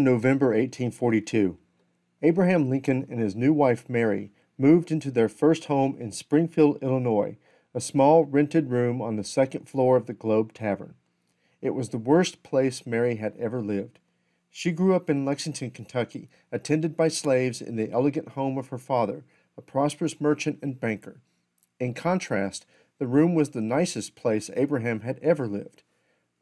In November 1842, Abraham Lincoln and his new wife Mary moved into their first home in Springfield, Illinois, a small rented room on the second floor of the Globe Tavern. It was the worst place Mary had ever lived. She grew up in Lexington, Kentucky, attended by slaves in the elegant home of her father, a prosperous merchant and banker. In contrast, the room was the nicest place Abraham had ever lived.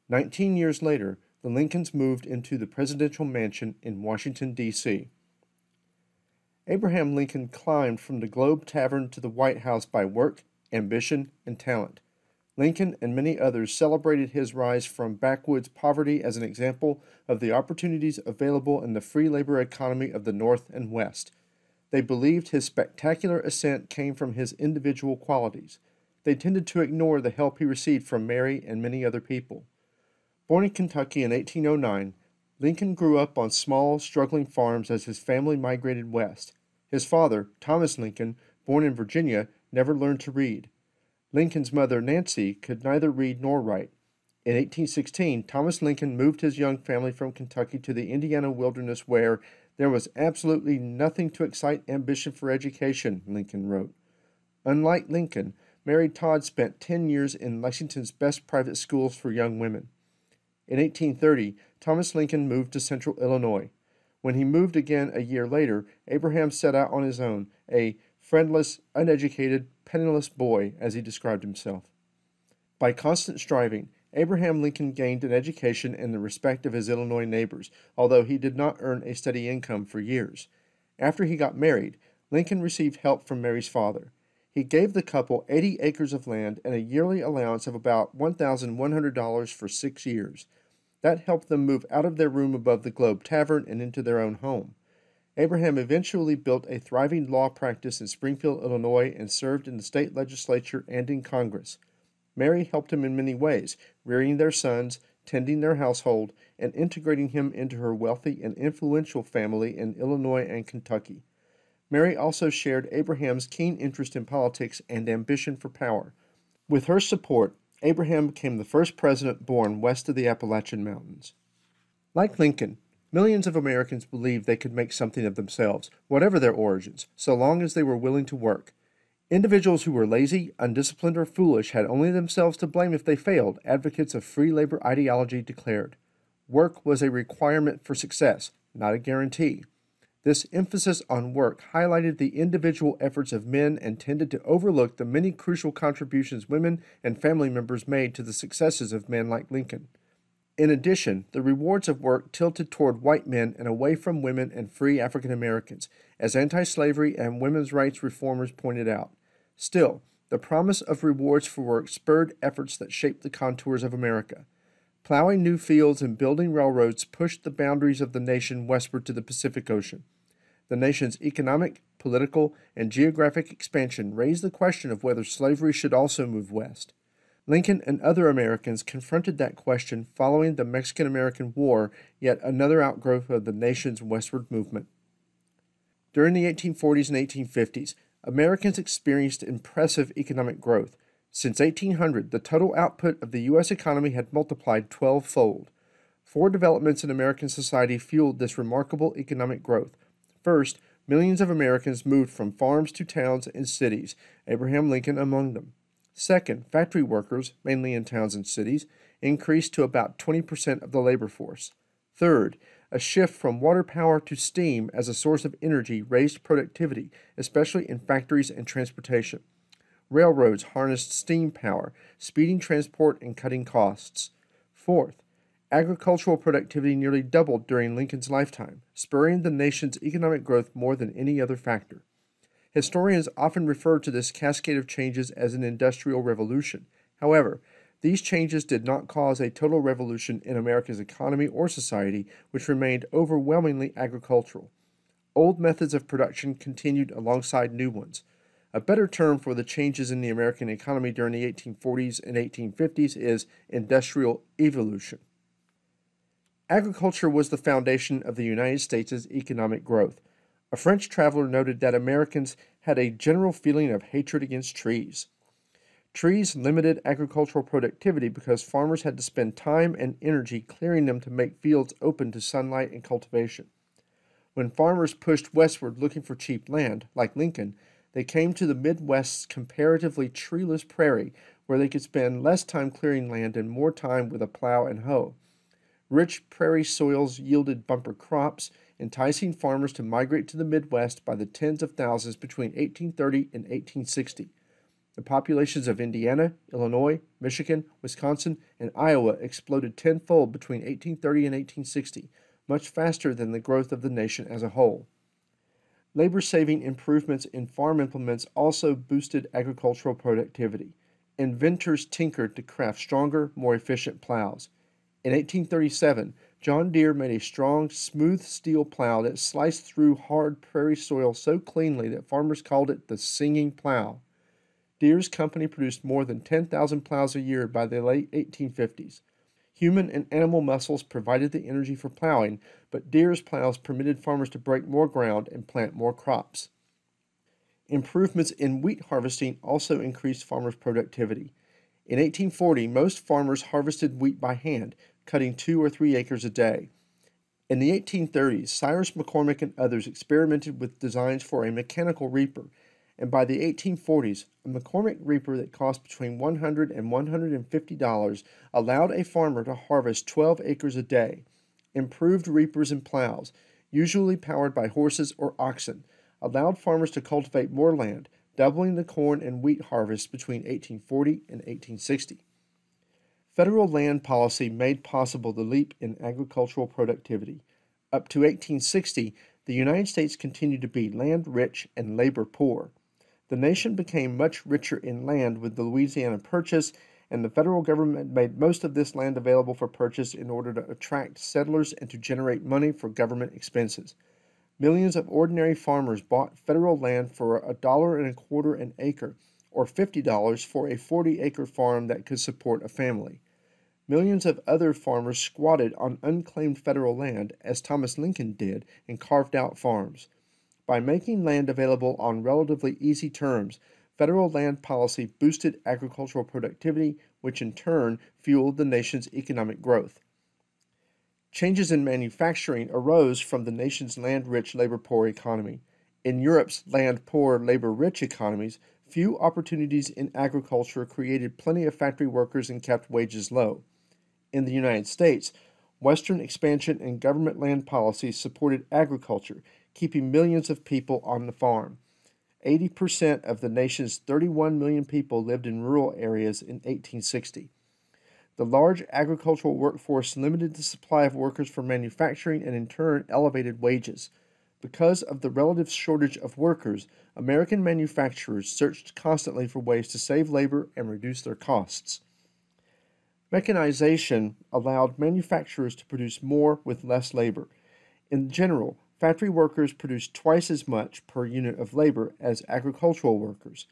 Nineteen years later, the Lincolns moved into the presidential mansion in Washington, D.C. Abraham Lincoln climbed from the Globe Tavern to the White House by work, ambition, and talent. Lincoln and many others celebrated his rise from backwoods poverty as an example of the opportunities available in the free labor economy of the North and West. They believed his spectacular ascent came from his individual qualities. They tended to ignore the help he received from Mary and many other people. Born in Kentucky in 1809, Lincoln grew up on small, struggling farms as his family migrated west. His father, Thomas Lincoln, born in Virginia, never learned to read. Lincoln's mother, Nancy, could neither read nor write. In 1816, Thomas Lincoln moved his young family from Kentucky to the Indiana wilderness where there was absolutely nothing to excite ambition for education, Lincoln wrote. Unlike Lincoln, Mary Todd spent 10 years in Lexington's best private schools for young women. In 1830, Thomas Lincoln moved to central Illinois. When he moved again a year later, Abraham set out on his own, a friendless, uneducated, penniless boy, as he described himself. By constant striving, Abraham Lincoln gained an education and the respect of his Illinois neighbors, although he did not earn a steady income for years. After he got married, Lincoln received help from Mary's father. He gave the couple 80 acres of land and a yearly allowance of about $1,100 for six years. That helped them move out of their room above the Globe Tavern and into their own home. Abraham eventually built a thriving law practice in Springfield, Illinois, and served in the state legislature and in Congress. Mary helped him in many ways, rearing their sons, tending their household, and integrating him into her wealthy and influential family in Illinois and Kentucky. Mary also shared Abraham's keen interest in politics and ambition for power. With her support, Abraham became the first president born west of the Appalachian Mountains. Like Lincoln, millions of Americans believed they could make something of themselves, whatever their origins, so long as they were willing to work. Individuals who were lazy, undisciplined, or foolish had only themselves to blame if they failed, advocates of free labor ideology declared. Work was a requirement for success, not a guarantee. This emphasis on work highlighted the individual efforts of men and tended to overlook the many crucial contributions women and family members made to the successes of men like Lincoln. In addition, the rewards of work tilted toward white men and away from women and free African Americans, as anti slavery and women's rights reformers pointed out. Still, the promise of rewards for work spurred efforts that shaped the contours of America. Plowing new fields and building railroads pushed the boundaries of the nation westward to the Pacific Ocean the nation's economic, political, and geographic expansion raised the question of whether slavery should also move west. Lincoln and other Americans confronted that question following the Mexican American War, yet another outgrowth of the nation's westward movement. During the 1840s and 1850s, Americans experienced impressive economic growth. Since 1800, the total output of the U.S. economy had multiplied 12 fold. Four developments in American society fueled this remarkable economic growth. First, millions of Americans moved from farms to towns and cities, Abraham Lincoln among them. Second, factory workers, mainly in towns and cities, increased to about 20% of the labor force. Third, a shift from water power to steam as a source of energy raised productivity, especially in factories and transportation. Railroads harnessed steam power, speeding transport and cutting costs. Fourth, Agricultural productivity nearly doubled during Lincoln's lifetime, spurring the nation's economic growth more than any other factor. Historians often refer to this cascade of changes as an industrial revolution. However, these changes did not cause a total revolution in America's economy or society, which remained overwhelmingly agricultural. Old methods of production continued alongside new ones. A better term for the changes in the American economy during the 1840s and 1850s is industrial evolution. Agriculture was the foundation of the United States' economic growth. A French traveler noted that Americans had a general feeling of hatred against trees. Trees limited agricultural productivity because farmers had to spend time and energy clearing them to make fields open to sunlight and cultivation. When farmers pushed westward looking for cheap land, like Lincoln, they came to the Midwest's comparatively treeless prairie where they could spend less time clearing land and more time with a plow and hoe. Rich prairie soils yielded bumper crops, enticing farmers to migrate to the Midwest by the tens of thousands between 1830 and 1860. The populations of Indiana, Illinois, Michigan, Wisconsin, and Iowa exploded tenfold between 1830 and 1860, much faster than the growth of the nation as a whole. Labor saving improvements in farm implements also boosted agricultural productivity. Inventors tinkered to craft stronger, more efficient plows. In 1837, John Deere made a strong, smooth steel plow that sliced through hard prairie soil so cleanly that farmers called it the singing plow. Deere's company produced more than 10,000 plows a year by the late 1850s. Human and animal muscles provided the energy for plowing, but Deere's plows permitted farmers to break more ground and plant more crops. Improvements in wheat harvesting also increased farmers' productivity. In 1840, most farmers harvested wheat by hand, cutting two or three acres a day. In the 1830s, Cyrus McCormick and others experimented with designs for a mechanical reaper and by the 1840s, a McCormick reaper that cost between $100 and $150 allowed a farmer to harvest 12 acres a day. Improved reapers and plows, usually powered by horses or oxen, allowed farmers to cultivate more land, doubling the corn and wheat harvests between 1840 and 1860. Federal land policy made possible the leap in agricultural productivity. Up to 1860, the United States continued to be land rich and labor poor. The nation became much richer in land with the Louisiana Purchase, and the federal government made most of this land available for purchase in order to attract settlers and to generate money for government expenses. Millions of ordinary farmers bought federal land for a dollar and a quarter an acre, or $50 for a 40 acre farm that could support a family. Millions of other farmers squatted on unclaimed federal land, as Thomas Lincoln did, and carved out farms. By making land available on relatively easy terms, federal land policy boosted agricultural productivity, which in turn fueled the nation's economic growth. Changes in manufacturing arose from the nation's land rich, labor poor economy. In Europe's land poor, labor rich economies, few opportunities in agriculture created plenty of factory workers and kept wages low. In the United States, Western expansion and government land policies supported agriculture keeping millions of people on the farm. 80% of the nation's 31 million people lived in rural areas in 1860. The large agricultural workforce limited the supply of workers for manufacturing and in turn elevated wages. Because of the relative shortage of workers, American manufacturers searched constantly for ways to save labor and reduce their costs. Mechanization allowed manufacturers to produce more with less labor. In general, Factory workers produce twice as much per unit of labor as agricultural workers.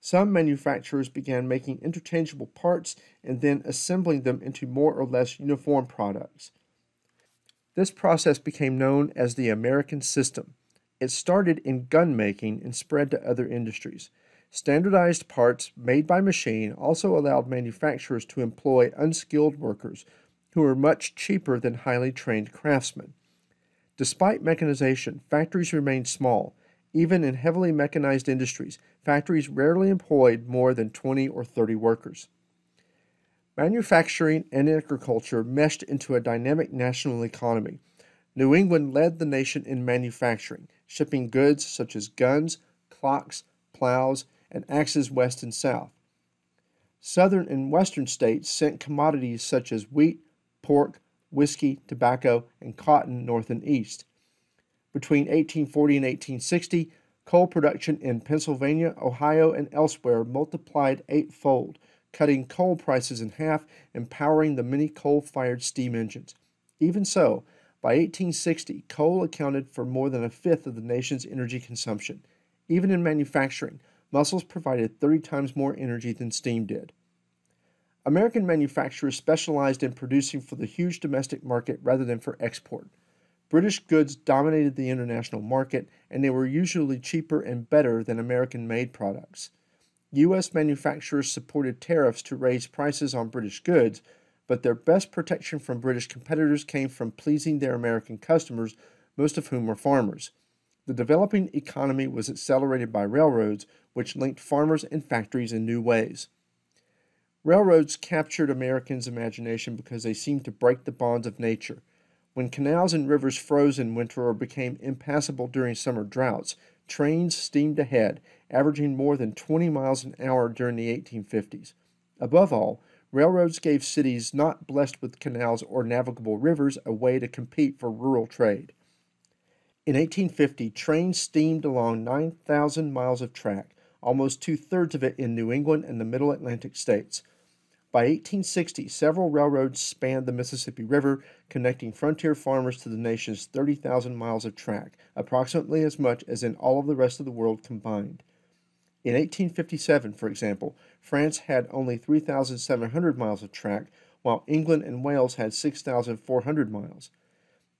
Some manufacturers began making interchangeable parts and then assembling them into more or less uniform products. This process became known as the American system. It started in gun making and spread to other industries. Standardized parts made by machine also allowed manufacturers to employ unskilled workers who were much cheaper than highly trained craftsmen. Despite mechanization, factories remained small. Even in heavily mechanized industries, factories rarely employed more than 20 or 30 workers. Manufacturing and agriculture meshed into a dynamic national economy. New England led the nation in manufacturing, shipping goods such as guns, clocks, plows, and axes west and south. Southern and western states sent commodities such as wheat, pork, whiskey, tobacco, and cotton north and east. Between 1840 and 1860, coal production in Pennsylvania, Ohio, and elsewhere multiplied eightfold, cutting coal prices in half and powering the many coal fired steam engines. Even so, by 1860, coal accounted for more than a fifth of the nation's energy consumption. Even in manufacturing, muscles provided 30 times more energy than steam did. American manufacturers specialized in producing for the huge domestic market rather than for export. British goods dominated the international market, and they were usually cheaper and better than American made products. U.S. manufacturers supported tariffs to raise prices on British goods, but their best protection from British competitors came from pleasing their American customers, most of whom were farmers. The developing economy was accelerated by railroads, which linked farmers and factories in new ways. Railroads captured Americans' imagination because they seemed to break the bonds of nature. When canals and rivers froze in winter or became impassable during summer droughts, trains steamed ahead, averaging more than 20 miles an hour during the 1850s. Above all, railroads gave cities not blessed with canals or navigable rivers a way to compete for rural trade. In 1850, trains steamed along 9,000 miles of track, almost two thirds of it in New England and the Middle Atlantic states. By 1860, several railroads spanned the Mississippi River, connecting frontier farmers to the nation's 30,000 miles of track, approximately as much as in all of the rest of the world combined. In 1857, for example, France had only 3,700 miles of track, while England and Wales had 6,400 miles.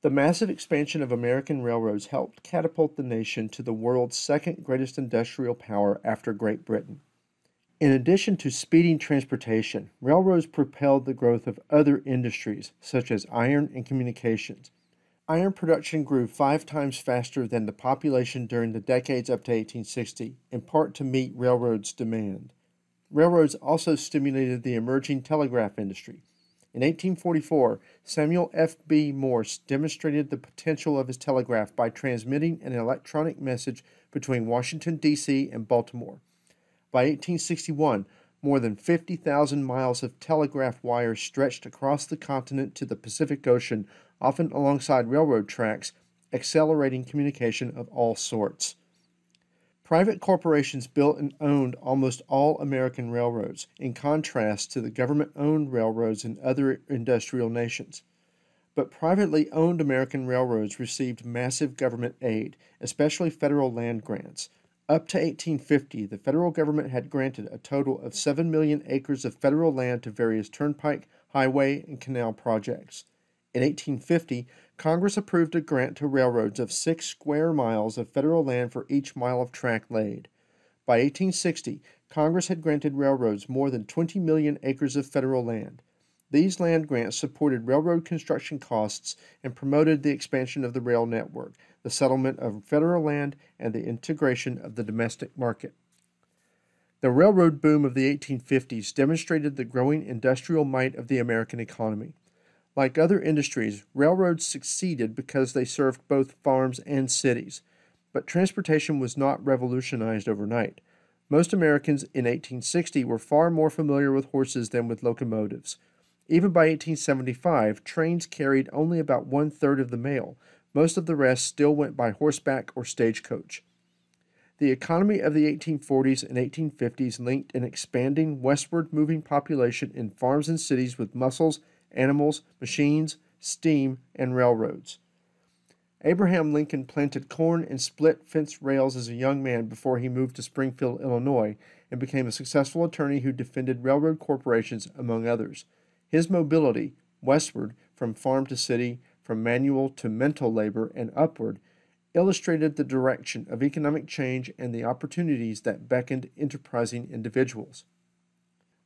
The massive expansion of American railroads helped catapult the nation to the world's second greatest industrial power after Great Britain. In addition to speeding transportation, railroads propelled the growth of other industries, such as iron and communications. Iron production grew five times faster than the population during the decades up to 1860, in part to meet railroads' demand. Railroads also stimulated the emerging telegraph industry. In 1844, Samuel F. B. Morse demonstrated the potential of his telegraph by transmitting an electronic message between Washington, D.C. and Baltimore. By 1861, more than 50,000 miles of telegraph wires stretched across the continent to the Pacific Ocean, often alongside railroad tracks, accelerating communication of all sorts. Private corporations built and owned almost all American railroads, in contrast to the government owned railroads in other industrial nations. But privately owned American railroads received massive government aid, especially federal land grants. Up to 1850, the federal government had granted a total of 7 million acres of federal land to various turnpike, highway, and canal projects. In 1850, Congress approved a grant to railroads of six square miles of federal land for each mile of track laid. By 1860, Congress had granted railroads more than 20 million acres of federal land. These land grants supported railroad construction costs and promoted the expansion of the rail network, the settlement of federal land, and the integration of the domestic market. The railroad boom of the 1850s demonstrated the growing industrial might of the American economy. Like other industries, railroads succeeded because they served both farms and cities. But transportation was not revolutionized overnight. Most Americans in 1860 were far more familiar with horses than with locomotives. Even by 1875, trains carried only about one third of the mail. Most of the rest still went by horseback or stagecoach. The economy of the 1840s and 1850s linked an expanding westward moving population in farms and cities with muscles animals, machines, steam, and railroads. Abraham Lincoln planted corn and split fence rails as a young man before he moved to Springfield, Illinois, and became a successful attorney who defended railroad corporations, among others. His mobility, westward, from farm to city, from manual to mental labor, and upward, illustrated the direction of economic change and the opportunities that beckoned enterprising individuals.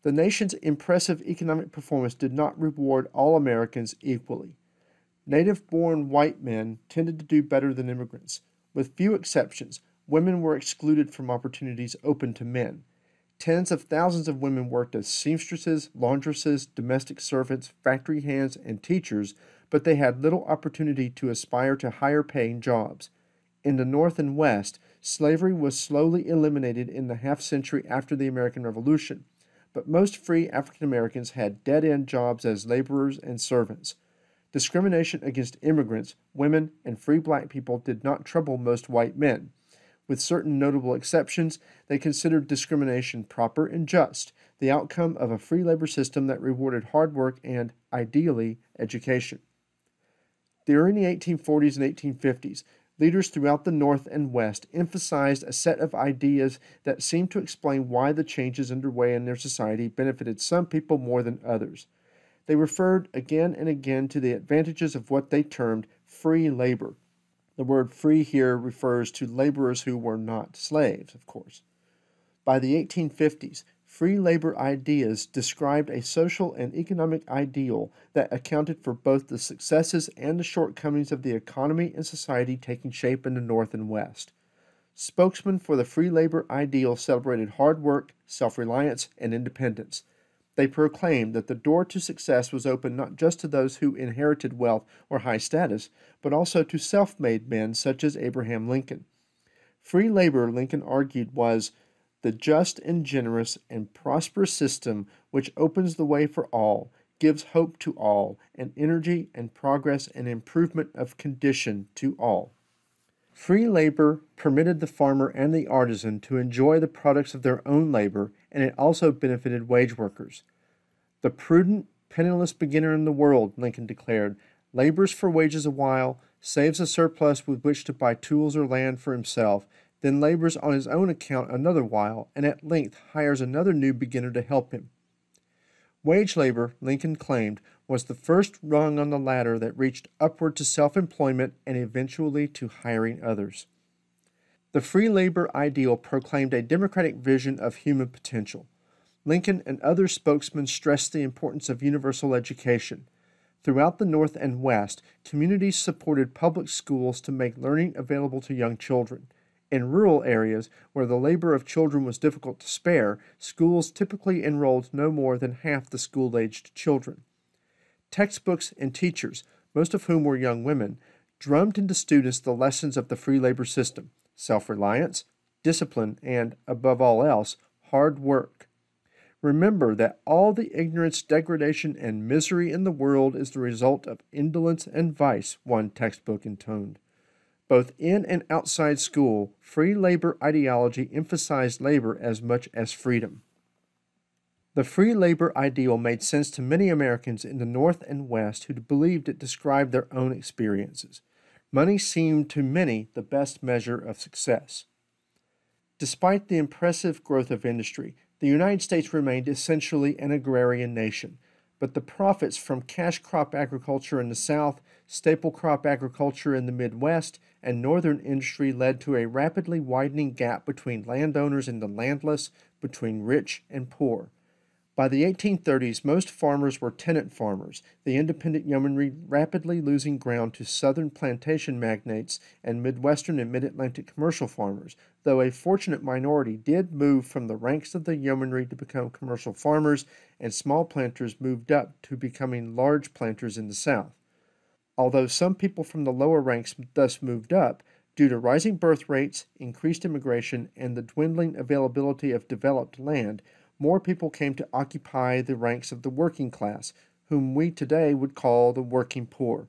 The nation's impressive economic performance did not reward all Americans equally. Native born white men tended to do better than immigrants. With few exceptions, women were excluded from opportunities open to men. Tens of thousands of women worked as seamstresses, laundresses, domestic servants, factory hands, and teachers, but they had little opportunity to aspire to higher paying jobs. In the North and West, slavery was slowly eliminated in the half century after the American Revolution but most free African Americans had dead end jobs as laborers and servants. Discrimination against immigrants, women, and free black people did not trouble most white men. With certain notable exceptions, they considered discrimination proper and just, the outcome of a free labor system that rewarded hard work and, ideally, education. During the 1840s and 1850s, leaders throughout the North and West emphasized a set of ideas that seemed to explain why the changes underway in their society benefited some people more than others. They referred again and again to the advantages of what they termed free labor. The word free here refers to laborers who were not slaves, of course. By the 1850s, free labor ideas described a social and economic ideal that accounted for both the successes and the shortcomings of the economy and society taking shape in the North and West. Spokesmen for the free labor ideal celebrated hard work, self reliance, and independence. They proclaimed that the door to success was open not just to those who inherited wealth or high status, but also to self made men such as Abraham Lincoln. Free labor, Lincoln argued, was the just and generous and prosperous system which opens the way for all, gives hope to all, and energy and progress and improvement of condition to all. Free labor permitted the farmer and the artisan to enjoy the products of their own labor, and it also benefited wage workers. The prudent, penniless beginner in the world, Lincoln declared, labors for wages a while, saves a surplus with which to buy tools or land for himself, then labors on his own account another while, and at length hires another new beginner to help him. Wage labor, Lincoln claimed, was the first rung on the ladder that reached upward to self employment and eventually to hiring others. The free labor ideal proclaimed a democratic vision of human potential. Lincoln and other spokesmen stressed the importance of universal education. Throughout the North and West, communities supported public schools to make learning available to young children. In rural areas where the labor of children was difficult to spare, schools typically enrolled no more than half the school aged children. Textbooks and teachers, most of whom were young women, drummed into students the lessons of the free labor system self reliance, discipline, and, above all else, hard work. Remember that all the ignorance, degradation, and misery in the world is the result of indolence and vice, one textbook intoned. Both in and outside school, free labor ideology emphasized labor as much as freedom. The free labor ideal made sense to many Americans in the North and West who believed it described their own experiences. Money seemed to many the best measure of success. Despite the impressive growth of industry, the United States remained essentially an agrarian nation, but the profits from cash crop agriculture in the South, staple crop agriculture in the Midwest, and northern industry led to a rapidly widening gap between landowners and the landless, between rich and poor. By the 1830s, most farmers were tenant farmers, the independent yeomanry rapidly losing ground to southern plantation magnates and Midwestern and Mid Atlantic commercial farmers, though a fortunate minority did move from the ranks of the yeomanry to become commercial farmers, and small planters moved up to becoming large planters in the South. Although some people from the lower ranks thus moved up, due to rising birth rates, increased immigration, and the dwindling availability of developed land, more people came to occupy the ranks of the working class, whom we today would call the working poor.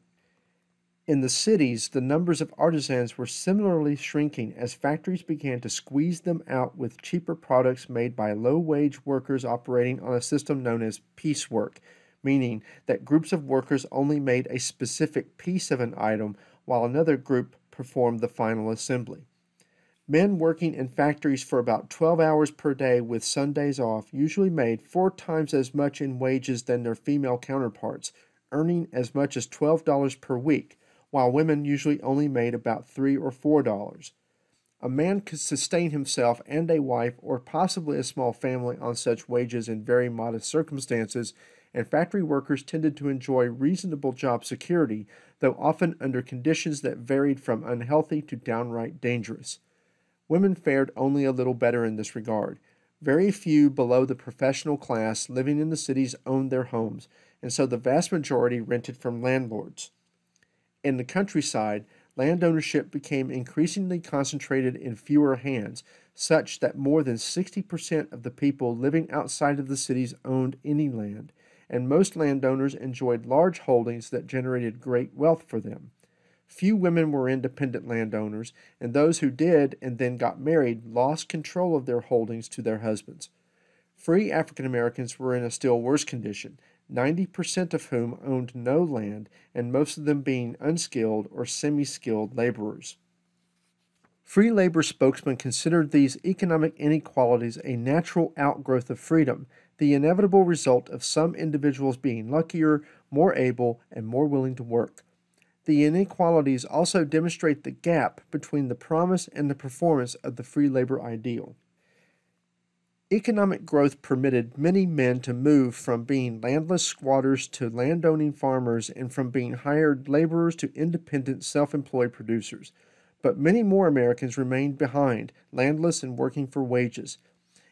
In the cities, the numbers of artisans were similarly shrinking as factories began to squeeze them out with cheaper products made by low wage workers operating on a system known as piecework, meaning that groups of workers only made a specific piece of an item while another group performed the final assembly. Men working in factories for about 12 hours per day with Sundays off usually made four times as much in wages than their female counterparts, earning as much as $12 per week, while women usually only made about 3 or $4. A man could sustain himself and a wife or possibly a small family on such wages in very modest circumstances, and factory workers tended to enjoy reasonable job security, though often under conditions that varied from unhealthy to downright dangerous. Women fared only a little better in this regard. Very few below the professional class living in the cities owned their homes, and so the vast majority rented from landlords. In the countryside, land ownership became increasingly concentrated in fewer hands, such that more than 60% of the people living outside of the cities owned any land, and most landowners enjoyed large holdings that generated great wealth for them. Few women were independent landowners, and those who did and then got married lost control of their holdings to their husbands. Free African Americans were in a still worse condition, 90% of whom owned no land, and most of them being unskilled or semi skilled laborers. Free labor spokesmen considered these economic inequalities a natural outgrowth of freedom, the inevitable result of some individuals being luckier, more able, and more willing to work. The inequalities also demonstrate the gap between the promise and the performance of the free labor ideal. Economic growth permitted many men to move from being landless squatters to landowning farmers and from being hired laborers to independent self employed producers. But many more Americans remained behind, landless and working for wages.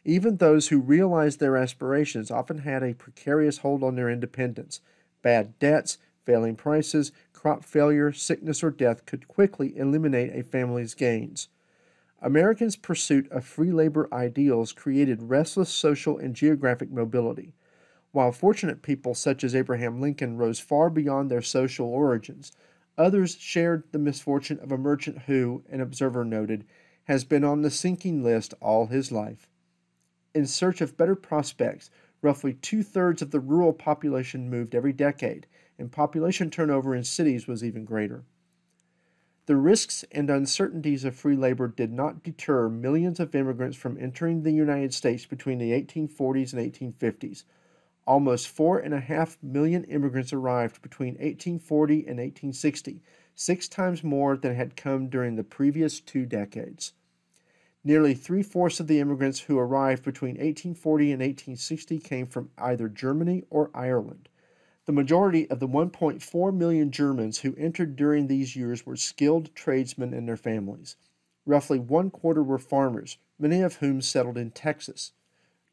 Even those who realized their aspirations often had a precarious hold on their independence. Bad debts, failing prices, crop failure, sickness, or death could quickly eliminate a family's gains. Americans' pursuit of free labor ideals created restless social and geographic mobility. While fortunate people such as Abraham Lincoln rose far beyond their social origins, others shared the misfortune of a merchant who, an observer noted, has been on the sinking list all his life. In search of better prospects, roughly two thirds of the rural population moved every decade, and population turnover in cities was even greater. The risks and uncertainties of free labor did not deter millions of immigrants from entering the United States between the 1840s and 1850s. Almost four and a half million immigrants arrived between 1840 and 1860, six times more than had come during the previous two decades. Nearly three fourths of the immigrants who arrived between 1840 and 1860 came from either Germany or Ireland. The majority of the 1.4 million Germans who entered during these years were skilled tradesmen and their families. Roughly one quarter were farmers, many of whom settled in Texas.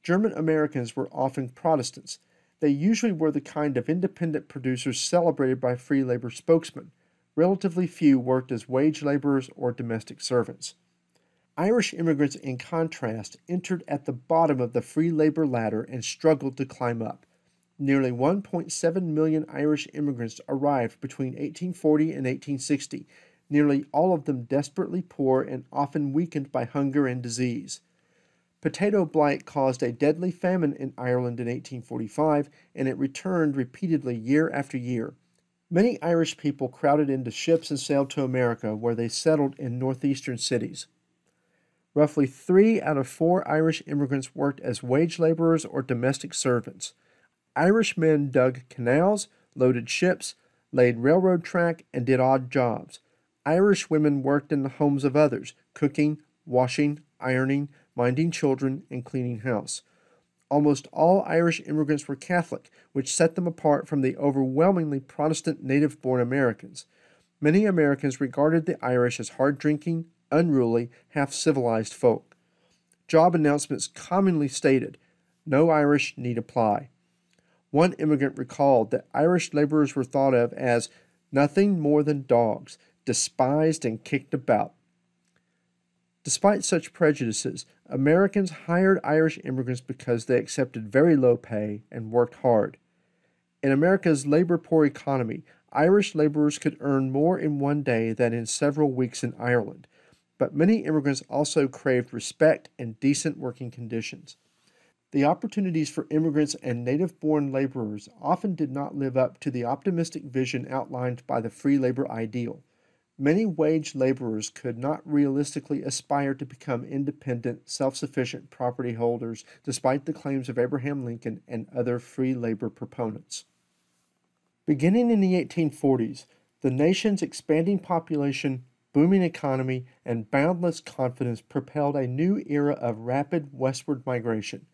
German Americans were often Protestants. They usually were the kind of independent producers celebrated by free labor spokesmen. Relatively few worked as wage laborers or domestic servants. Irish immigrants, in contrast, entered at the bottom of the free labor ladder and struggled to climb up. Nearly 1.7 million Irish immigrants arrived between 1840 and 1860, nearly all of them desperately poor and often weakened by hunger and disease. Potato blight caused a deadly famine in Ireland in 1845, and it returned repeatedly year after year. Many Irish people crowded into ships and sailed to America, where they settled in northeastern cities. Roughly three out of four Irish immigrants worked as wage laborers or domestic servants. Irish men dug canals, loaded ships, laid railroad track, and did odd jobs. Irish women worked in the homes of others, cooking, washing, ironing, minding children, and cleaning house. Almost all Irish immigrants were Catholic, which set them apart from the overwhelmingly Protestant native born Americans. Many Americans regarded the Irish as hard drinking, unruly, half civilized folk. Job announcements commonly stated, No Irish need apply. One immigrant recalled that Irish laborers were thought of as nothing more than dogs, despised and kicked about. Despite such prejudices, Americans hired Irish immigrants because they accepted very low pay and worked hard. In America's labor poor economy, Irish laborers could earn more in one day than in several weeks in Ireland, but many immigrants also craved respect and decent working conditions. The opportunities for immigrants and native born laborers often did not live up to the optimistic vision outlined by the free labor ideal. Many wage laborers could not realistically aspire to become independent, self sufficient property holders, despite the claims of Abraham Lincoln and other free labor proponents. Beginning in the 1840s, the nation's expanding population, booming economy, and boundless confidence propelled a new era of rapid westward migration.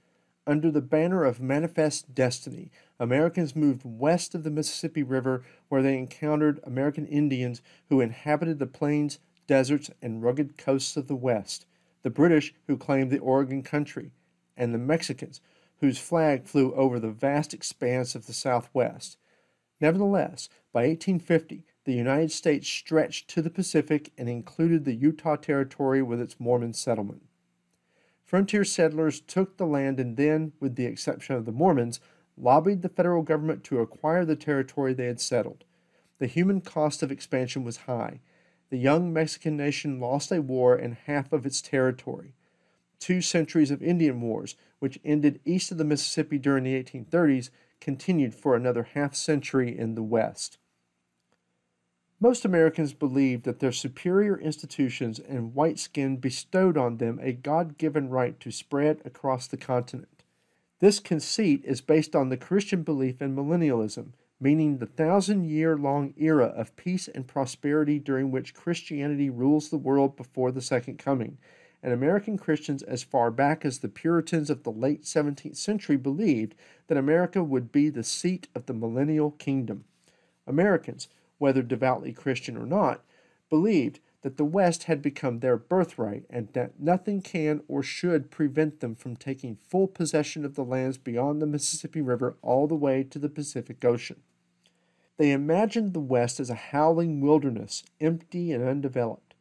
Under the banner of Manifest Destiny, Americans moved west of the Mississippi River where they encountered American Indians who inhabited the plains, deserts, and rugged coasts of the West, the British who claimed the Oregon country, and the Mexicans whose flag flew over the vast expanse of the Southwest. Nevertheless, by 1850, the United States stretched to the Pacific and included the Utah Territory with its Mormon settlement. Frontier settlers took the land and then, with the exception of the Mormons, lobbied the federal government to acquire the territory they had settled. The human cost of expansion was high. The young Mexican nation lost a war and half of its territory. Two centuries of Indian wars, which ended east of the Mississippi during the 1830s, continued for another half century in the West. Most Americans believed that their superior institutions and white skin bestowed on them a God given right to spread across the continent. This conceit is based on the Christian belief in millennialism, meaning the thousand year long era of peace and prosperity during which Christianity rules the world before the second coming, and American Christians as far back as the Puritans of the late 17th century believed that America would be the seat of the millennial kingdom. Americans, whether devoutly Christian or not, believed that the West had become their birthright and that nothing can or should prevent them from taking full possession of the lands beyond the Mississippi River all the way to the Pacific Ocean. They imagined the West as a howling wilderness, empty and undeveloped.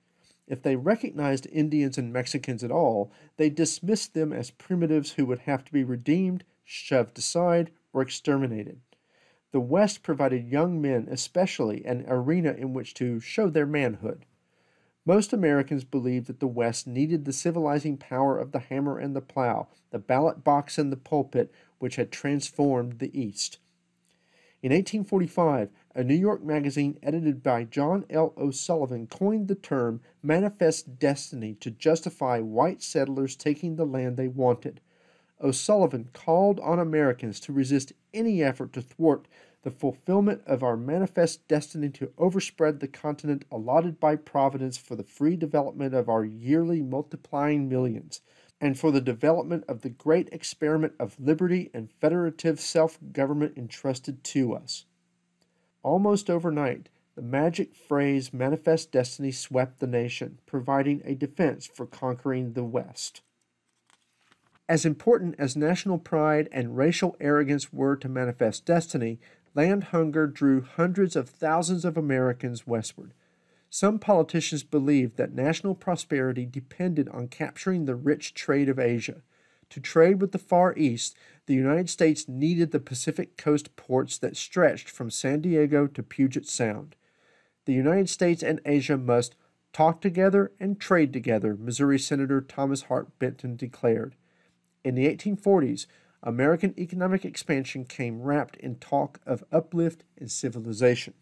If they recognized Indians and Mexicans at all, they dismissed them as primitives who would have to be redeemed, shoved aside, or exterminated. The West provided young men, especially, an arena in which to show their manhood. Most Americans believed that the West needed the civilizing power of the hammer and the plow, the ballot box and the pulpit, which had transformed the East. In 1845, a New York magazine edited by John L. O'Sullivan coined the term manifest destiny to justify white settlers taking the land they wanted. O'Sullivan called on Americans to resist any effort to thwart the fulfillment of our manifest destiny to overspread the continent allotted by Providence for the free development of our yearly multiplying millions, and for the development of the great experiment of liberty and federative self government entrusted to us. Almost overnight, the magic phrase manifest destiny swept the nation, providing a defense for conquering the West. As important as national pride and racial arrogance were to manifest destiny, land hunger drew hundreds of thousands of Americans westward. Some politicians believed that national prosperity depended on capturing the rich trade of Asia. To trade with the Far East, the United States needed the Pacific coast ports that stretched from San Diego to Puget Sound. The United States and Asia must talk together and trade together, Missouri Senator Thomas Hart Benton declared. In the 1840s, American economic expansion came wrapped in talk of uplift and civilization.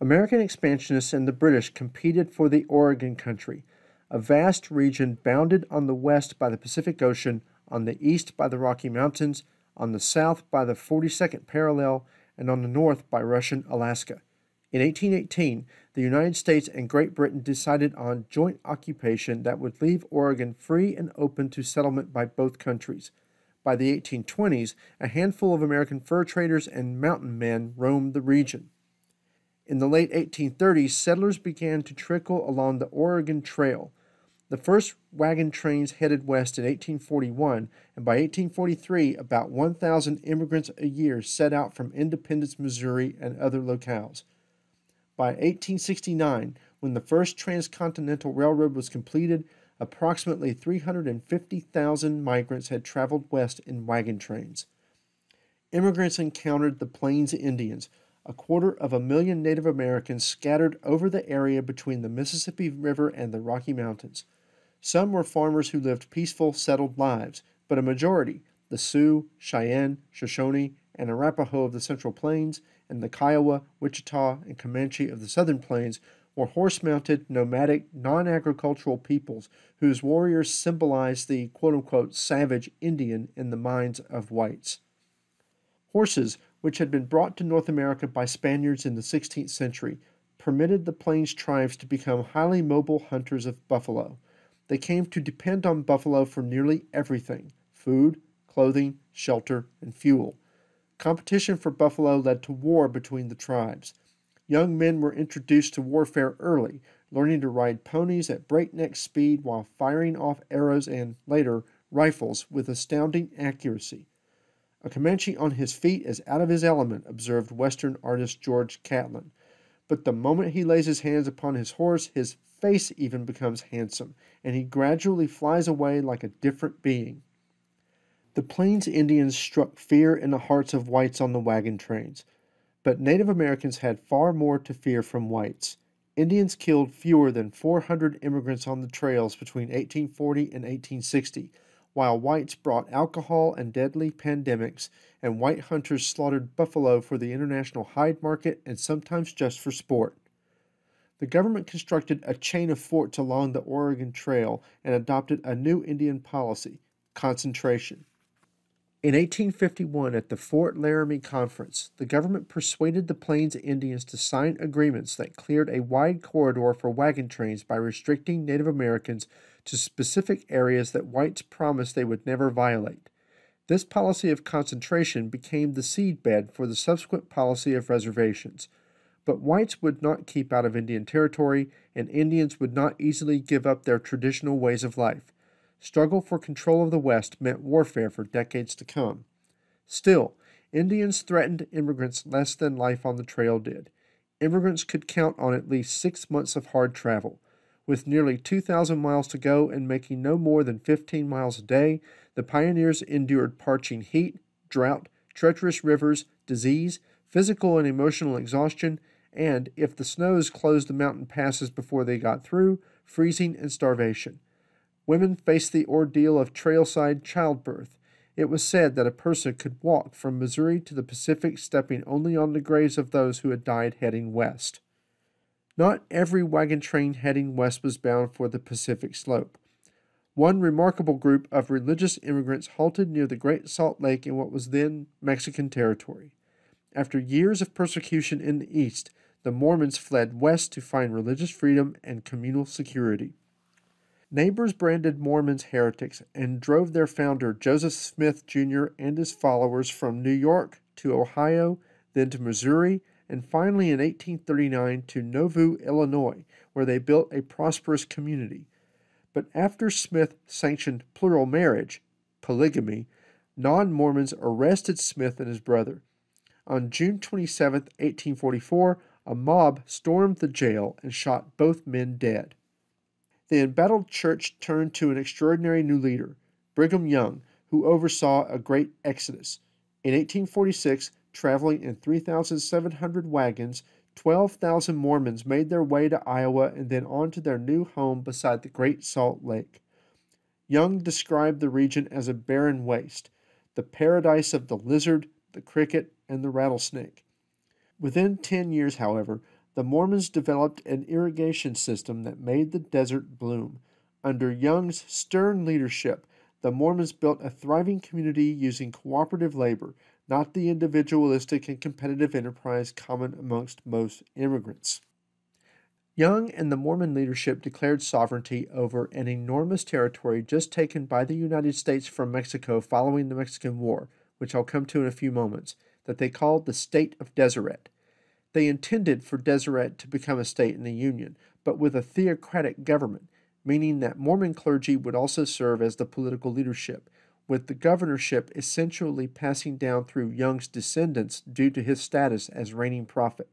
American expansionists and the British competed for the Oregon Country, a vast region bounded on the west by the Pacific Ocean, on the east by the Rocky Mountains, on the south by the 42nd parallel, and on the north by Russian Alaska. In 1818, the United States and Great Britain decided on joint occupation that would leave Oregon free and open to settlement by both countries. By the 1820s, a handful of American fur traders and mountain men roamed the region. In the late 1830s, settlers began to trickle along the Oregon Trail. The first wagon trains headed west in 1841, and by 1843, about 1,000 immigrants a year set out from Independence, Missouri, and other locales. By 1869, when the first transcontinental railroad was completed, approximately 350,000 migrants had traveled west in wagon trains. Immigrants encountered the Plains Indians, a quarter of a million Native Americans scattered over the area between the Mississippi River and the Rocky Mountains. Some were farmers who lived peaceful, settled lives, but a majority, the Sioux, Cheyenne, Shoshone, and Arapaho of the Central Plains, and the Kiowa, Wichita, and Comanche of the Southern Plains, were horse mounted, nomadic, non agricultural peoples whose warriors symbolized the quote unquote savage Indian in the minds of whites. Horses, which had been brought to North America by Spaniards in the 16th century, permitted the Plains tribes to become highly mobile hunters of buffalo. They came to depend on buffalo for nearly everything food, clothing, shelter, and fuel. Competition for buffalo led to war between the tribes. Young men were introduced to warfare early, learning to ride ponies at breakneck speed while firing off arrows and, later, rifles with astounding accuracy. A Comanche on his feet is out of his element, observed Western artist George Catlin. But the moment he lays his hands upon his horse, his face even becomes handsome, and he gradually flies away like a different being. The Plains Indians struck fear in the hearts of whites on the wagon trains. But Native Americans had far more to fear from whites. Indians killed fewer than 400 immigrants on the trails between 1840 and 1860, while whites brought alcohol and deadly pandemics, and white hunters slaughtered buffalo for the international hide market and sometimes just for sport. The government constructed a chain of forts along the Oregon Trail and adopted a new Indian policy concentration. In 1851, at the Fort Laramie Conference, the government persuaded the Plains Indians to sign agreements that cleared a wide corridor for wagon trains by restricting Native Americans to specific areas that whites promised they would never violate. This policy of concentration became the seedbed for the subsequent policy of reservations. But whites would not keep out of Indian territory, and Indians would not easily give up their traditional ways of life. Struggle for control of the West meant warfare for decades to come. Still, Indians threatened immigrants less than life on the trail did. Immigrants could count on at least six months of hard travel. With nearly 2,000 miles to go and making no more than 15 miles a day, the pioneers endured parching heat, drought, treacherous rivers, disease, physical and emotional exhaustion, and, if the snows closed the mountain passes before they got through, freezing and starvation. Women faced the ordeal of trailside childbirth. It was said that a person could walk from Missouri to the Pacific stepping only on the graves of those who had died heading west. Not every wagon train heading west was bound for the Pacific slope. One remarkable group of religious immigrants halted near the Great Salt Lake in what was then Mexican territory. After years of persecution in the East, the Mormons fled west to find religious freedom and communal security. Neighbors branded Mormons heretics and drove their founder, Joseph Smith Jr., and his followers from New York to Ohio, then to Missouri, and finally in 1839 to Nauvoo, Illinois, where they built a prosperous community. But after Smith sanctioned plural marriage, polygamy, non Mormons arrested Smith and his brother. On June 27, 1844, a mob stormed the jail and shot both men dead. The embattled church turned to an extraordinary new leader, Brigham Young, who oversaw a great exodus. In 1846, traveling in 3,700 wagons, 12,000 Mormons made their way to Iowa and then on to their new home beside the Great Salt Lake. Young described the region as a barren waste, the paradise of the lizard, the cricket, and the rattlesnake. Within 10 years, however, the Mormons developed an irrigation system that made the desert bloom. Under Young's stern leadership, the Mormons built a thriving community using cooperative labor, not the individualistic and competitive enterprise common amongst most immigrants. Young and the Mormon leadership declared sovereignty over an enormous territory just taken by the United States from Mexico following the Mexican War, which I'll come to in a few moments, that they called the State of Deseret. They intended for Deseret to become a state in the Union, but with a theocratic government, meaning that Mormon clergy would also serve as the political leadership, with the governorship essentially passing down through Young's descendants due to his status as reigning prophet.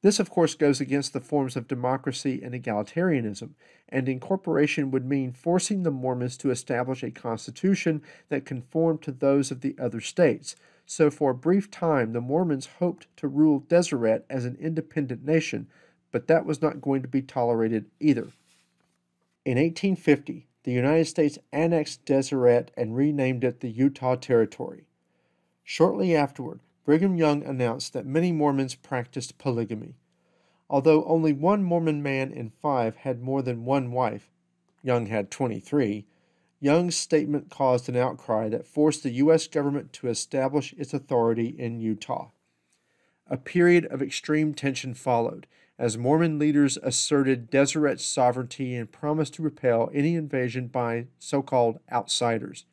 This, of course, goes against the forms of democracy and egalitarianism, and incorporation would mean forcing the Mormons to establish a constitution that conformed to those of the other states. So, for a brief time, the Mormons hoped to rule Deseret as an independent nation, but that was not going to be tolerated either. In 1850, the United States annexed Deseret and renamed it the Utah Territory. Shortly afterward, Brigham Young announced that many Mormons practiced polygamy. Although only one Mormon man in five had more than one wife, Young had 23, Young's statement caused an outcry that forced the U.S. government to establish its authority in Utah. A period of extreme tension followed, as Mormon leaders asserted Deseret's sovereignty and promised to repel any invasion by so called outsiders.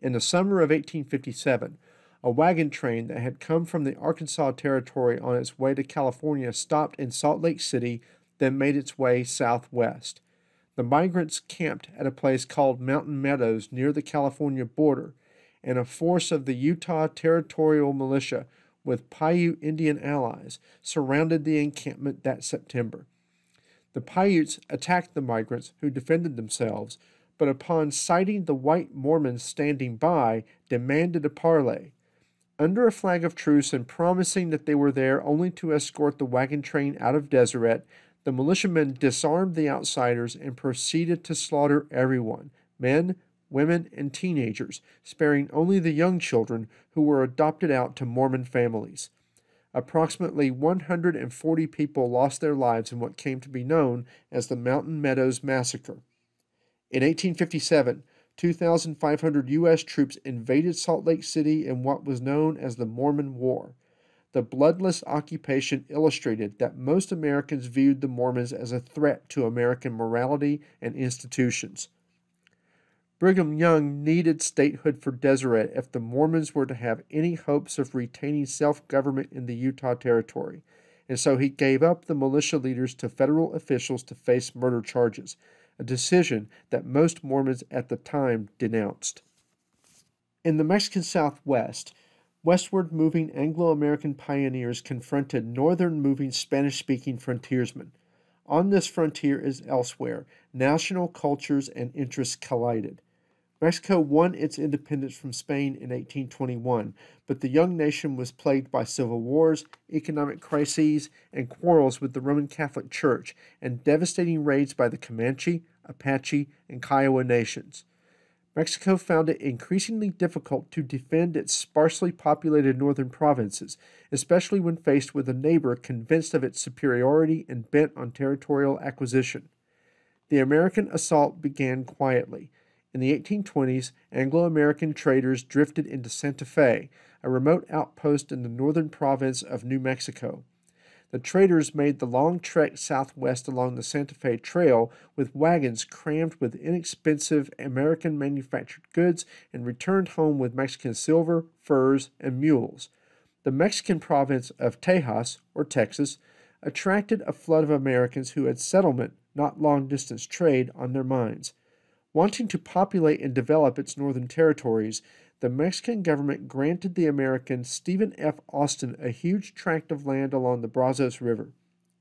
In the summer of 1857, a wagon train that had come from the Arkansas Territory on its way to California stopped in Salt Lake City, then made its way southwest. The migrants camped at a place called Mountain Meadows near the California border, and a force of the Utah Territorial Militia with Paiute Indian allies, surrounded the encampment that September. The Paiutes attacked the migrants, who defended themselves, but upon sighting the white Mormons standing by, demanded a parley. Under a flag of truce and promising that they were there only to escort the wagon train out of Deseret, the militiamen disarmed the outsiders and proceeded to slaughter everyone men, women, and teenagers, sparing only the young children who were adopted out to Mormon families. Approximately 140 people lost their lives in what came to be known as the Mountain Meadows Massacre. In 1857, 2,500 U.S. troops invaded Salt Lake City in what was known as the Mormon War. The bloodless occupation illustrated that most Americans viewed the Mormons as a threat to American morality and institutions. Brigham Young needed statehood for Deseret if the Mormons were to have any hopes of retaining self government in the Utah Territory, and so he gave up the militia leaders to federal officials to face murder charges, a decision that most Mormons at the time denounced. In the Mexican Southwest, westward moving Anglo American pioneers confronted northern moving Spanish speaking frontiersmen. On this frontier as elsewhere, national cultures and interests collided. Mexico won its independence from Spain in 1821, but the young nation was plagued by civil wars, economic crises, and quarrels with the Roman Catholic Church, and devastating raids by the Comanche, Apache, and Kiowa nations. Mexico found it increasingly difficult to defend its sparsely populated northern provinces, especially when faced with a neighbor convinced of its superiority and bent on territorial acquisition. The American assault began quietly in the 1820s, Anglo American traders drifted into Santa Fe, a remote outpost in the northern province of New Mexico. The traders made the long trek southwest along the Santa Fe Trail with wagons crammed with inexpensive American manufactured goods and returned home with Mexican silver, furs, and mules. The Mexican province of Tejas, or Texas, attracted a flood of Americans who had settlement, not long distance trade, on their minds. Wanting to populate and develop its northern territories, the Mexican government granted the American Stephen F. Austin a huge tract of land along the Brazos River.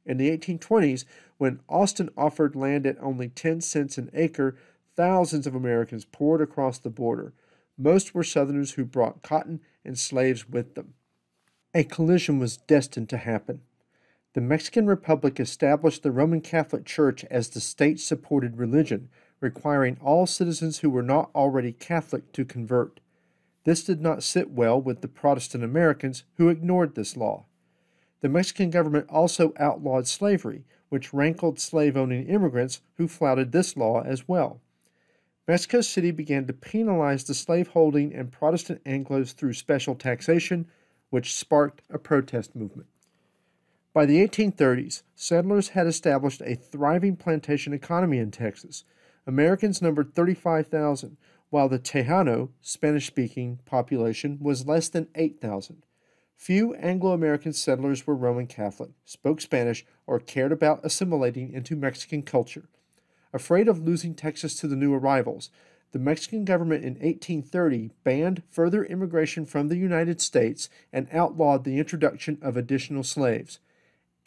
In the 1820s, when Austin offered land at only 10 cents an acre, thousands of Americans poured across the border. Most were Southerners who brought cotton and slaves with them. A collision was destined to happen. The Mexican Republic established the Roman Catholic Church as the state supported religion, requiring all citizens who were not already Catholic to convert. This did not sit well with the Protestant Americans who ignored this law. The Mexican government also outlawed slavery, which rankled slave owning immigrants who flouted this law as well. Mexico City began to penalize the slaveholding and Protestant Anglos through special taxation, which sparked a protest movement. By the 1830s, settlers had established a thriving plantation economy in Texas, Americans numbered 35,000, while the Tejano, Spanish speaking population was less than 8,000. Few Anglo American settlers were Roman Catholic, spoke Spanish, or cared about assimilating into Mexican culture. Afraid of losing Texas to the new arrivals, the Mexican government in 1830 banned further immigration from the United States and outlawed the introduction of additional slaves.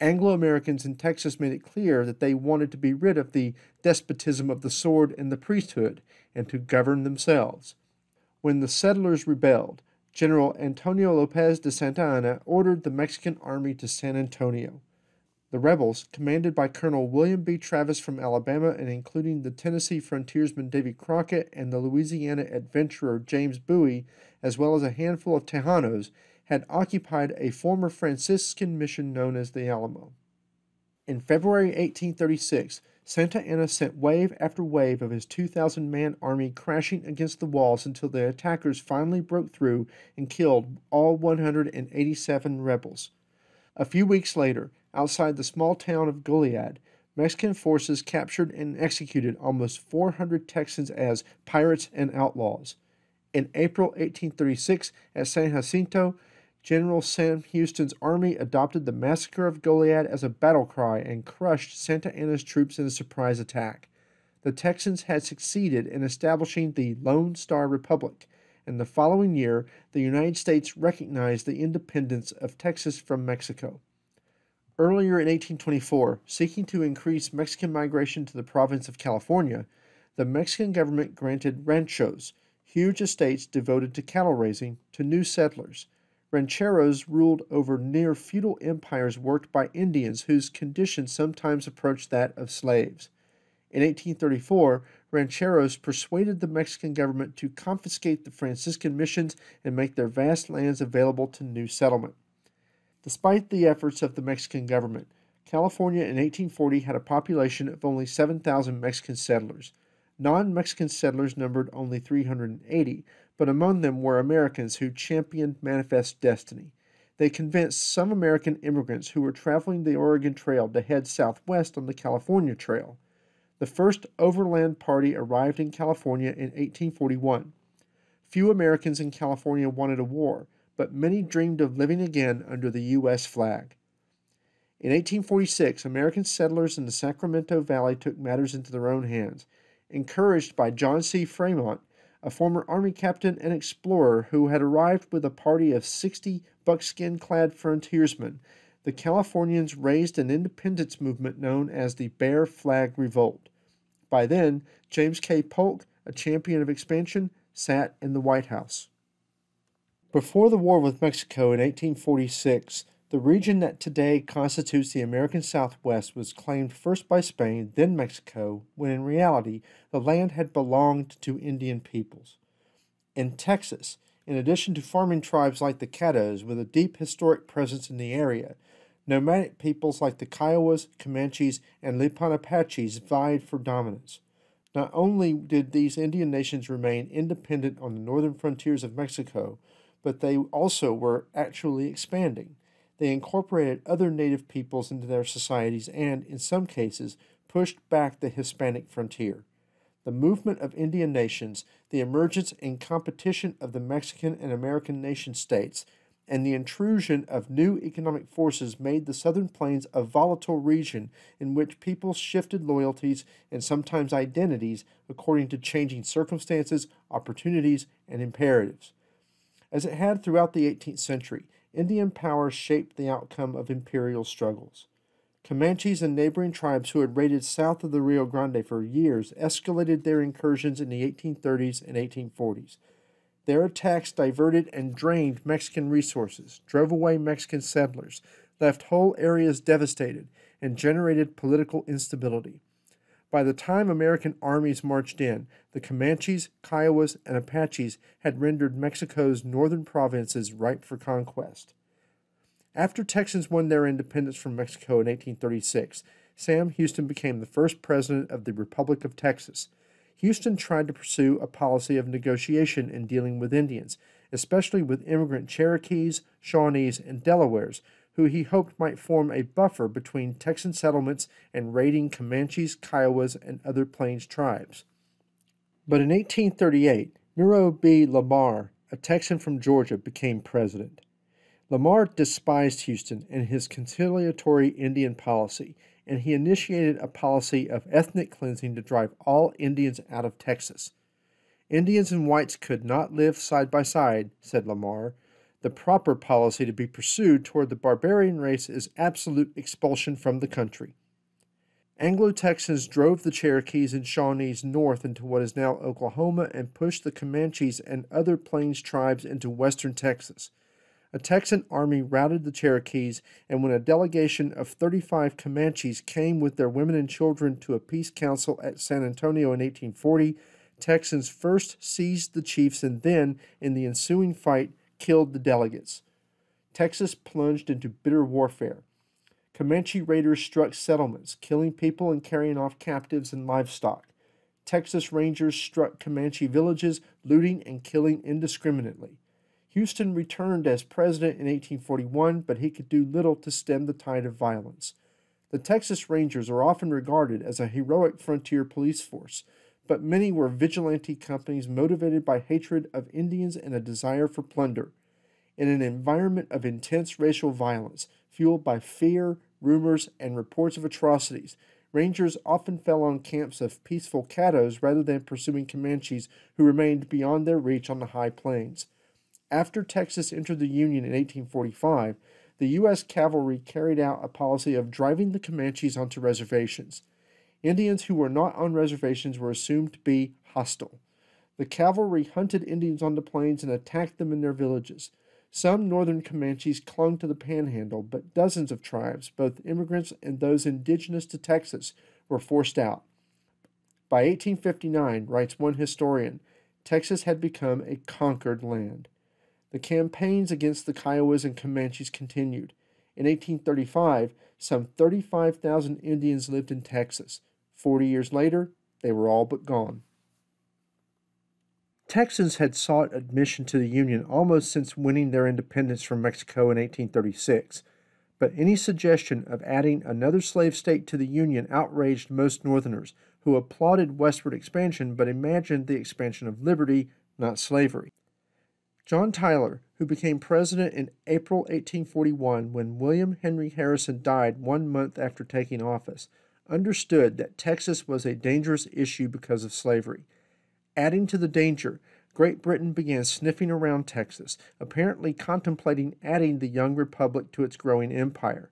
Anglo Americans in Texas made it clear that they wanted to be rid of the despotism of the sword and the priesthood and to govern themselves. When the settlers rebelled, General Antonio Lopez de Santa Anna ordered the Mexican army to San Antonio. The rebels, commanded by Colonel William B. Travis from Alabama and including the Tennessee frontiersman Davy Crockett and the Louisiana adventurer James Bowie, as well as a handful of Tejanos, had occupied a former Franciscan mission known as the Alamo. In February 1836, Santa Anna sent wave after wave of his 2,000 man army crashing against the walls until the attackers finally broke through and killed all 187 rebels. A few weeks later, outside the small town of Goliad, Mexican forces captured and executed almost 400 Texans as pirates and outlaws. In April 1836, at San Jacinto, General Sam Houston's army adopted the massacre of Goliad as a battle cry and crushed Santa Anna's troops in a surprise attack. The Texans had succeeded in establishing the Lone Star Republic, and the following year, the United States recognized the independence of Texas from Mexico. Earlier in 1824, seeking to increase Mexican migration to the province of California, the Mexican government granted ranchos, huge estates devoted to cattle raising, to new settlers rancheros ruled over near feudal empires worked by Indians whose condition sometimes approached that of slaves. In 1834, rancheros persuaded the Mexican government to confiscate the Franciscan missions and make their vast lands available to new settlement. Despite the efforts of the Mexican government, California in 1840 had a population of only 7,000 Mexican settlers. Non Mexican settlers numbered only 380, but among them were Americans who championed Manifest Destiny. they convinced some American immigrants who were traveling the Oregon Trail to head southwest on the California Trail. The first overland party arrived in California in 1841. Few Americans in California wanted a war, but many dreamed of living again under the U.S. flag. In 1846, American settlers in the Sacramento Valley took matters into their own hands. Encouraged by John C. Fremont, a former Army captain and explorer who had arrived with a party of 60 buckskin clad frontiersmen, the Californians raised an independence movement known as the Bear Flag Revolt. By then, James K. Polk, a champion of expansion, sat in the White House. Before the war with Mexico in 1846, the region that today constitutes the American Southwest was claimed first by Spain, then Mexico, when in reality the land had belonged to Indian peoples. In Texas, in addition to farming tribes like the Caddos with a deep historic presence in the area, nomadic peoples like the Kiowas, Comanches, and Lipan Apaches vied for dominance. Not only did these Indian nations remain independent on the northern frontiers of Mexico, but they also were actually expanding. They incorporated other native peoples into their societies and, in some cases, pushed back the Hispanic frontier. The movement of Indian nations, the emergence and competition of the Mexican and American nation states, and the intrusion of new economic forces made the Southern Plains a volatile region in which people shifted loyalties and sometimes identities according to changing circumstances, opportunities, and imperatives. As it had throughout the 18th century, Indian power shaped the outcome of imperial struggles. Comanches and neighboring tribes who had raided south of the Rio Grande for years escalated their incursions in the 1830s and 1840s. Their attacks diverted and drained Mexican resources, drove away Mexican settlers, left whole areas devastated, and generated political instability. By the time American armies marched in, the Comanches, Kiowas, and Apaches had rendered Mexico's northern provinces ripe for conquest. After Texans won their independence from Mexico in 1836, Sam Houston became the first president of the Republic of Texas. Houston tried to pursue a policy of negotiation in dealing with Indians, especially with immigrant Cherokees, Shawnees, and Delawares, who he hoped might form a buffer between Texan settlements and raiding Comanches, Kiowas, and other Plains tribes. But in 1838, Mirabeau B. Lamar, a Texan from Georgia, became president. Lamar despised Houston and his conciliatory Indian policy, and he initiated a policy of ethnic cleansing to drive all Indians out of Texas. Indians and whites could not live side by side, said Lamar, the proper policy to be pursued toward the barbarian race is absolute expulsion from the country. Anglo Texans drove the Cherokees and Shawnees north into what is now Oklahoma and pushed the Comanches and other Plains tribes into western Texas. A Texan army routed the Cherokees, and when a delegation of 35 Comanches came with their women and children to a peace council at San Antonio in 1840, Texans first seized the chiefs and then, in the ensuing fight, killed the delegates. Texas plunged into bitter warfare. Comanche raiders struck settlements, killing people and carrying off captives and livestock. Texas Rangers struck Comanche villages, looting and killing indiscriminately. Houston returned as president in 1841, but he could do little to stem the tide of violence. The Texas Rangers are often regarded as a heroic frontier police force, but many were vigilante companies motivated by hatred of Indians and a desire for plunder. In an environment of intense racial violence, fueled by fear, rumors, and reports of atrocities, Rangers often fell on camps of peaceful Caddos rather than pursuing Comanches who remained beyond their reach on the high plains. After Texas entered the Union in 1845, the U.S. cavalry carried out a policy of driving the Comanches onto reservations. Indians who were not on reservations were assumed to be hostile. The cavalry hunted Indians on the plains and attacked them in their villages. Some northern Comanches clung to the panhandle, but dozens of tribes, both immigrants and those indigenous to Texas, were forced out. By 1859, writes one historian, Texas had become a conquered land. The campaigns against the Kiowas and Comanches continued. In 1835, some 35,000 Indians lived in Texas. Forty years later, they were all but gone. Texans had sought admission to the Union almost since winning their independence from Mexico in 1836, but any suggestion of adding another slave state to the Union outraged most Northerners, who applauded westward expansion but imagined the expansion of liberty, not slavery. John Tyler, who became president in April 1841 when William Henry Harrison died one month after taking office, understood that Texas was a dangerous issue because of slavery. Adding to the danger, Great Britain began sniffing around Texas, apparently contemplating adding the young republic to its growing empire.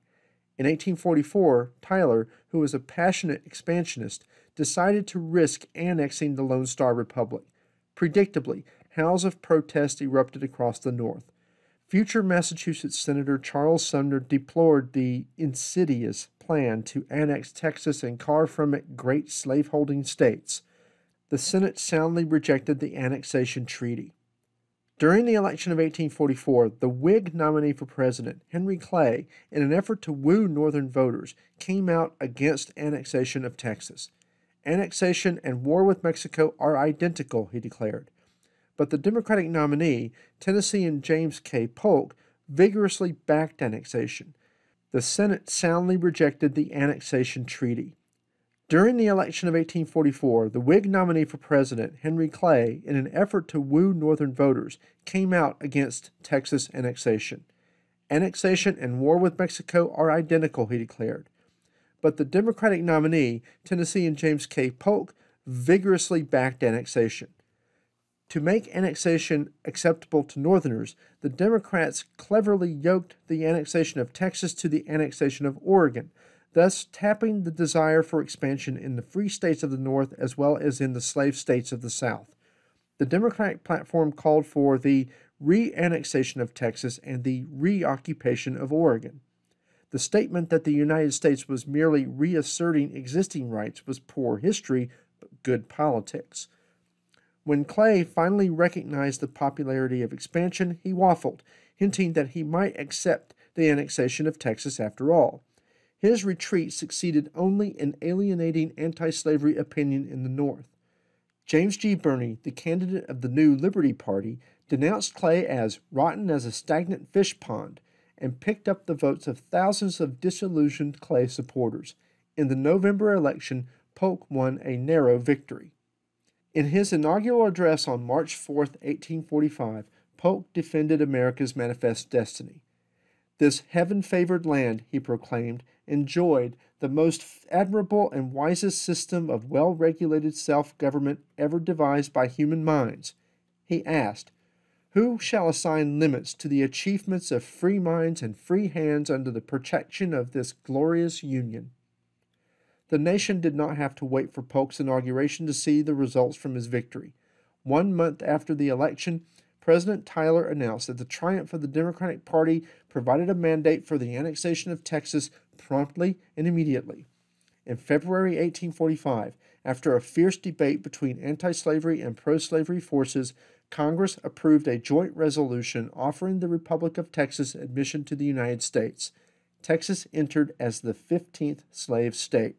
In 1844, Tyler, who was a passionate expansionist, decided to risk annexing the Lone Star Republic. Predictably, howls of protest erupted across the North. Future Massachusetts Senator Charles Sumner deplored the insidious plan to annex Texas and carve from it great slaveholding states. The Senate soundly rejected the annexation treaty. During the election of 1844, the Whig nominee for president, Henry Clay, in an effort to woo Northern voters, came out against annexation of Texas. Annexation and war with Mexico are identical, he declared but the Democratic nominee, Tennessean James K. Polk, vigorously backed annexation. The Senate soundly rejected the annexation treaty. During the election of 1844, the Whig nominee for president, Henry Clay, in an effort to woo Northern voters, came out against Texas annexation. Annexation and war with Mexico are identical, he declared. But the Democratic nominee, Tennessean James K. Polk, vigorously backed annexation. To make annexation acceptable to Northerners, the Democrats cleverly yoked the annexation of Texas to the annexation of Oregon, thus tapping the desire for expansion in the free states of the North as well as in the slave states of the South. The Democratic platform called for the re annexation of Texas and the reoccupation of Oregon. The statement that the United States was merely reasserting existing rights was poor history, but good politics. When Clay finally recognized the popularity of expansion, he waffled, hinting that he might accept the annexation of Texas after all. His retreat succeeded only in alienating anti slavery opinion in the North. James G. Birney, the candidate of the New Liberty Party, denounced Clay as rotten as a stagnant fish pond and picked up the votes of thousands of disillusioned Clay supporters. In the November election, Polk won a narrow victory. In his inaugural address on March 4, 1845, Polk defended America's manifest destiny. This heaven favored land, he proclaimed, enjoyed the most admirable and wisest system of well regulated self government ever devised by human minds. He asked, Who shall assign limits to the achievements of free minds and free hands under the protection of this glorious union? The nation did not have to wait for Polk's inauguration to see the results from his victory. One month after the election, President Tyler announced that the triumph of the Democratic Party provided a mandate for the annexation of Texas promptly and immediately. In February 1845, after a fierce debate between anti slavery and pro slavery forces, Congress approved a joint resolution offering the Republic of Texas admission to the United States. Texas entered as the 15th slave state.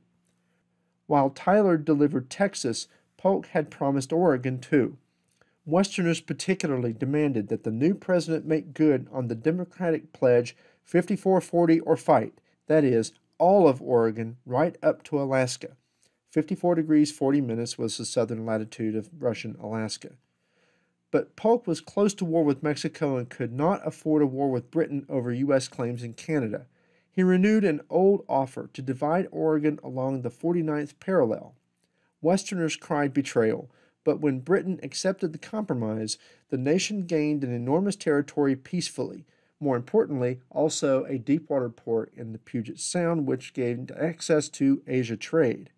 While Tyler delivered Texas, Polk had promised Oregon too. Westerners particularly demanded that the new president make good on the Democratic pledge 5440 or fight, that is, all of Oregon right up to Alaska. 54 degrees 40 minutes was the southern latitude of Russian Alaska. But Polk was close to war with Mexico and could not afford a war with Britain over U.S. claims in Canada he renewed an old offer to divide Oregon along the 49th parallel. Westerners cried betrayal, but when Britain accepted the compromise, the nation gained an enormous territory peacefully. More importantly, also a deepwater port in the Puget Sound, which gained access to Asia trade.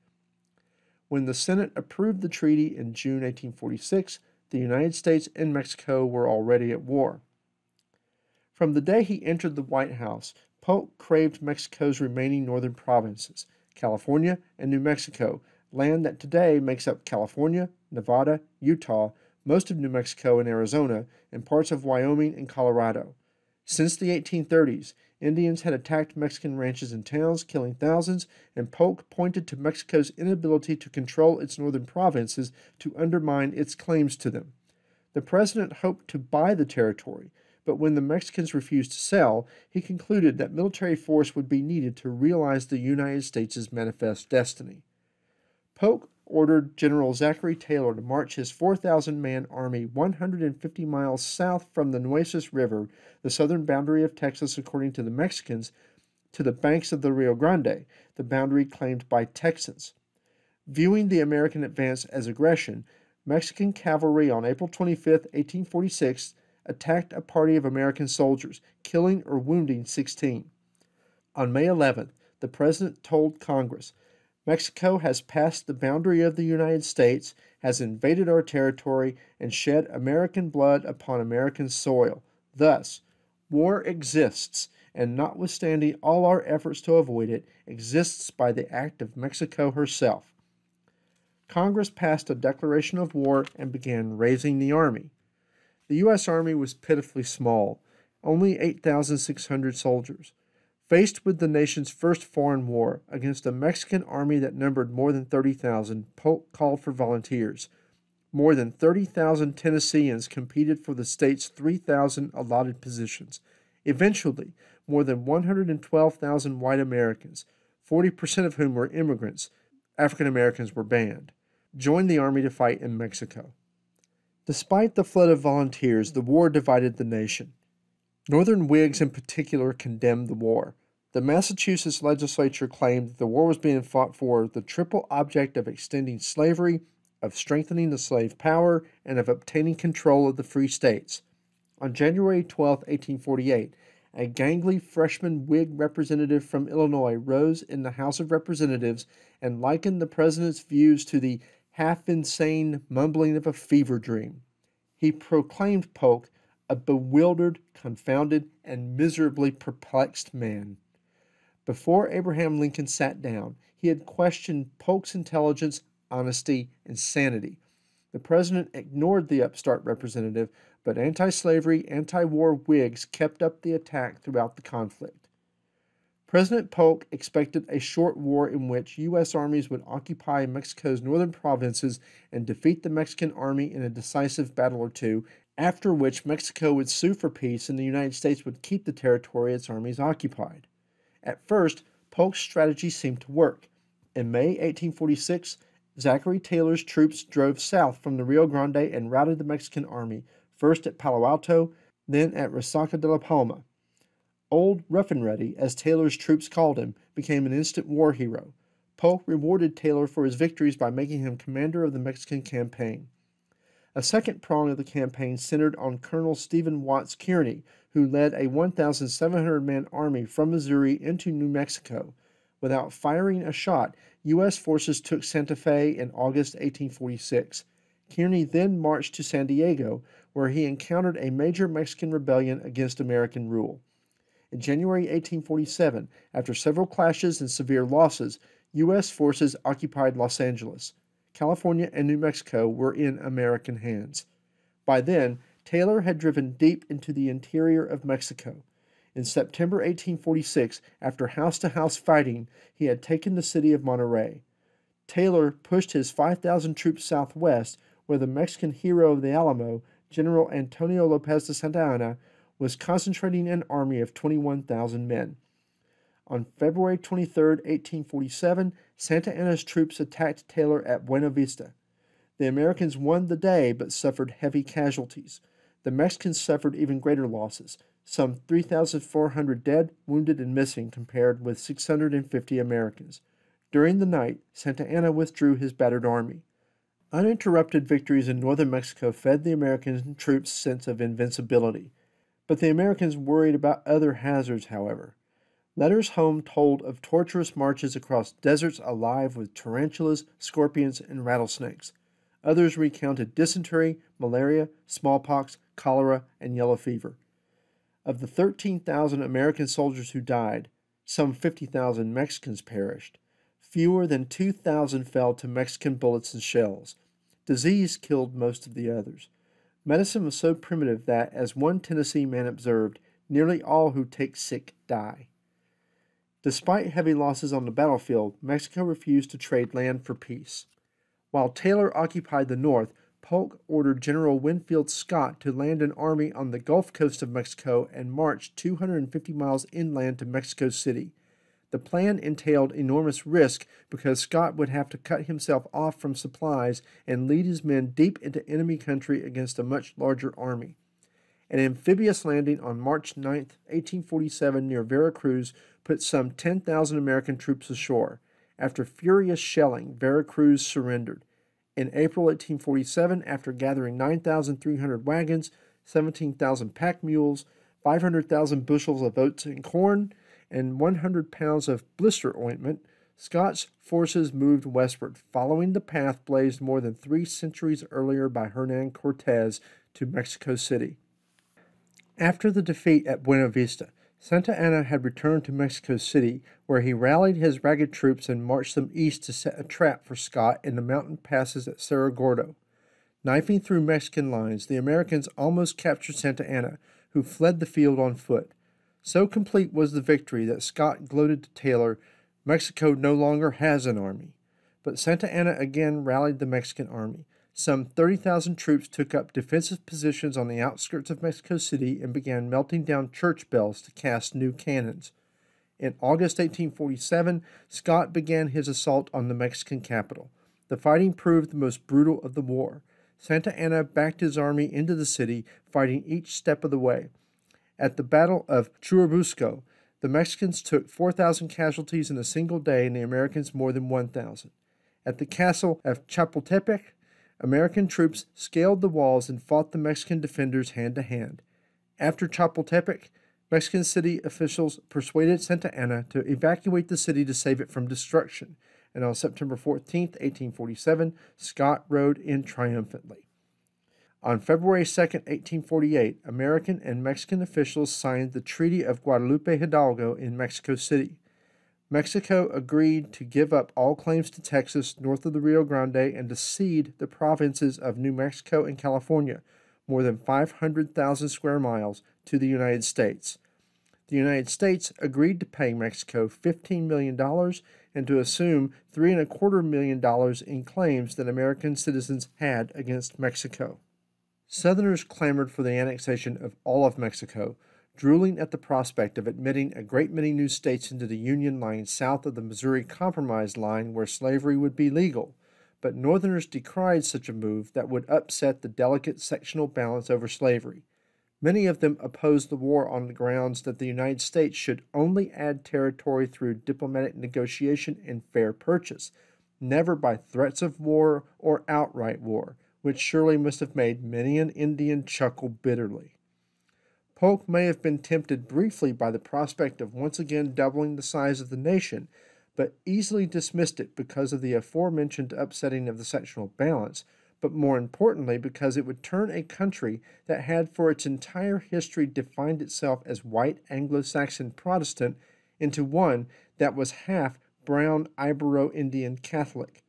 When the Senate approved the treaty in June 1846, the United States and Mexico were already at war. From the day he entered the White House, Polk craved Mexico's remaining northern provinces, California and New Mexico, land that today makes up California, Nevada, Utah, most of New Mexico and Arizona, and parts of Wyoming and Colorado. Since the 1830s, Indians had attacked Mexican ranches and towns, killing thousands, and Polk pointed to Mexico's inability to control its northern provinces to undermine its claims to them. The president hoped to buy the territory, but when the Mexicans refused to sell, he concluded that military force would be needed to realize the United States' manifest destiny. Polk ordered General Zachary Taylor to march his 4,000 man army 150 miles south from the Nueces River, the southern boundary of Texas according to the Mexicans, to the banks of the Rio Grande, the boundary claimed by Texans. Viewing the American advance as aggression, Mexican cavalry on April 25, 1846, attacked a party of American soldiers, killing or wounding 16. On May 11th, the President told Congress Mexico has passed the boundary of the United States, has invaded our territory, and shed American blood upon American soil. Thus, war exists, and notwithstanding all our efforts to avoid it, exists by the act of Mexico herself. Congress passed a declaration of war and began raising the army. The U.S. Army was pitifully small, only 8,600 soldiers. Faced with the nation's first foreign war against a Mexican army that numbered more than 30,000, Polk called for volunteers. More than 30,000 Tennesseans competed for the state's 3,000 allotted positions. Eventually, more than 112,000 white Americans, 40% of whom were immigrants, African Americans were banned, joined the army to fight in Mexico. Despite the flood of volunteers, the war divided the nation. Northern Whigs in particular condemned the war. The Massachusetts legislature claimed that the war was being fought for the triple object of extending slavery, of strengthening the slave power, and of obtaining control of the free states. On January 12, 1848, a gangly freshman Whig representative from Illinois rose in the House of Representatives and likened the president's views to the half insane mumbling of a fever dream. He proclaimed Polk a bewildered, confounded, and miserably perplexed man. Before Abraham Lincoln sat down, he had questioned Polk's intelligence, honesty, and sanity. The president ignored the upstart representative, but anti slavery, anti war Whigs kept up the attack throughout the conflict. President Polk expected a short war in which U.S. armies would occupy Mexico's northern provinces and defeat the Mexican army in a decisive battle or two, after which Mexico would sue for peace and the United States would keep the territory its armies occupied. At first, Polk's strategy seemed to work. In May 1846, Zachary Taylor's troops drove south from the Rio Grande and routed the Mexican army, first at Palo Alto, then at Resaca de la Palma. Old Rough and Ready, as Taylor's troops called him, became an instant war hero. Polk rewarded Taylor for his victories by making him commander of the Mexican campaign. A second prong of the campaign centered on Colonel Stephen Watts Kearny, who led a 1,700 man army from Missouri into New Mexico. Without firing a shot, U.S. forces took Santa Fe in August 1846. Kearny then marched to San Diego, where he encountered a major Mexican rebellion against American rule. In January 1847, after several clashes and severe losses, U.S. forces occupied Los Angeles. California and New Mexico were in American hands. By then, Taylor had driven deep into the interior of Mexico. In September 1846, after house to house fighting, he had taken the city of Monterrey. Taylor pushed his 5,000 troops southwest, where the Mexican hero of the Alamo, General Antonio Lopez de Santa Anna, was concentrating an army of 21,000 men. On February 23, 1847, Santa Anna's troops attacked Taylor at Buena Vista. The Americans won the day but suffered heavy casualties. The Mexicans suffered even greater losses, some 3,400 dead, wounded, and missing, compared with 650 Americans. During the night, Santa Anna withdrew his battered army. Uninterrupted victories in northern Mexico fed the American troops' sense of invincibility. But the Americans worried about other hazards, however. Letters home told of torturous marches across deserts alive with tarantulas, scorpions, and rattlesnakes. Others recounted dysentery, malaria, smallpox, cholera, and yellow fever. Of the 13,000 American soldiers who died, some 50,000 Mexicans perished. Fewer than 2,000 fell to Mexican bullets and shells. Disease killed most of the others. Medicine was so primitive that, as one Tennessee man observed, nearly all who take sick die. Despite heavy losses on the battlefield, Mexico refused to trade land for peace. While Taylor occupied the north, Polk ordered General Winfield Scott to land an army on the Gulf Coast of Mexico and march 250 miles inland to Mexico City. The plan entailed enormous risk because Scott would have to cut himself off from supplies and lead his men deep into enemy country against a much larger army. An amphibious landing on March 9, 1847, near Veracruz put some 10,000 American troops ashore. After furious shelling, Veracruz surrendered. In April 1847, after gathering 9,300 wagons, 17,000 pack mules, 500,000 bushels of oats and corn, and 100 pounds of blister ointment, Scott's forces moved westward, following the path blazed more than three centuries earlier by Hernan Cortez to Mexico City. After the defeat at Buena Vista, Santa Anna had returned to Mexico City, where he rallied his ragged troops and marched them east to set a trap for Scott in the mountain passes at Cerro Gordo. Knifing through Mexican lines, the Americans almost captured Santa Anna, who fled the field on foot. So complete was the victory that Scott gloated to Taylor, Mexico no longer has an army. But Santa Anna again rallied the Mexican army. Some 30,000 troops took up defensive positions on the outskirts of Mexico City and began melting down church bells to cast new cannons. In August 1847, Scott began his assault on the Mexican capital. The fighting proved the most brutal of the war. Santa Anna backed his army into the city, fighting each step of the way. At the Battle of Churubusco, the Mexicans took 4,000 casualties in a single day and the Americans more than 1,000. At the castle of Chapultepec, American troops scaled the walls and fought the Mexican defenders hand to hand. After Chapultepec, Mexican city officials persuaded Santa Anna to evacuate the city to save it from destruction, and on September 14, 1847, Scott rode in triumphantly. On February 2, 1848, American and Mexican officials signed the Treaty of Guadalupe Hidalgo in Mexico City. Mexico agreed to give up all claims to Texas north of the Rio Grande and to cede the provinces of New Mexico and California, more than 500,000 square miles, to the United States. The United States agreed to pay Mexico $15 million and to assume $3.25 million in claims that American citizens had against Mexico. Southerners clamored for the annexation of all of Mexico, drooling at the prospect of admitting a great many new states into the Union lying south of the Missouri Compromise line where slavery would be legal. But Northerners decried such a move that would upset the delicate sectional balance over slavery. Many of them opposed the war on the grounds that the United States should only add territory through diplomatic negotiation and fair purchase, never by threats of war or outright war, which surely must have made many an Indian chuckle bitterly. Polk may have been tempted briefly by the prospect of once again doubling the size of the nation, but easily dismissed it because of the aforementioned upsetting of the sectional balance, but more importantly because it would turn a country that had for its entire history defined itself as white Anglo Saxon Protestant into one that was half brown Ibero Indian Catholic.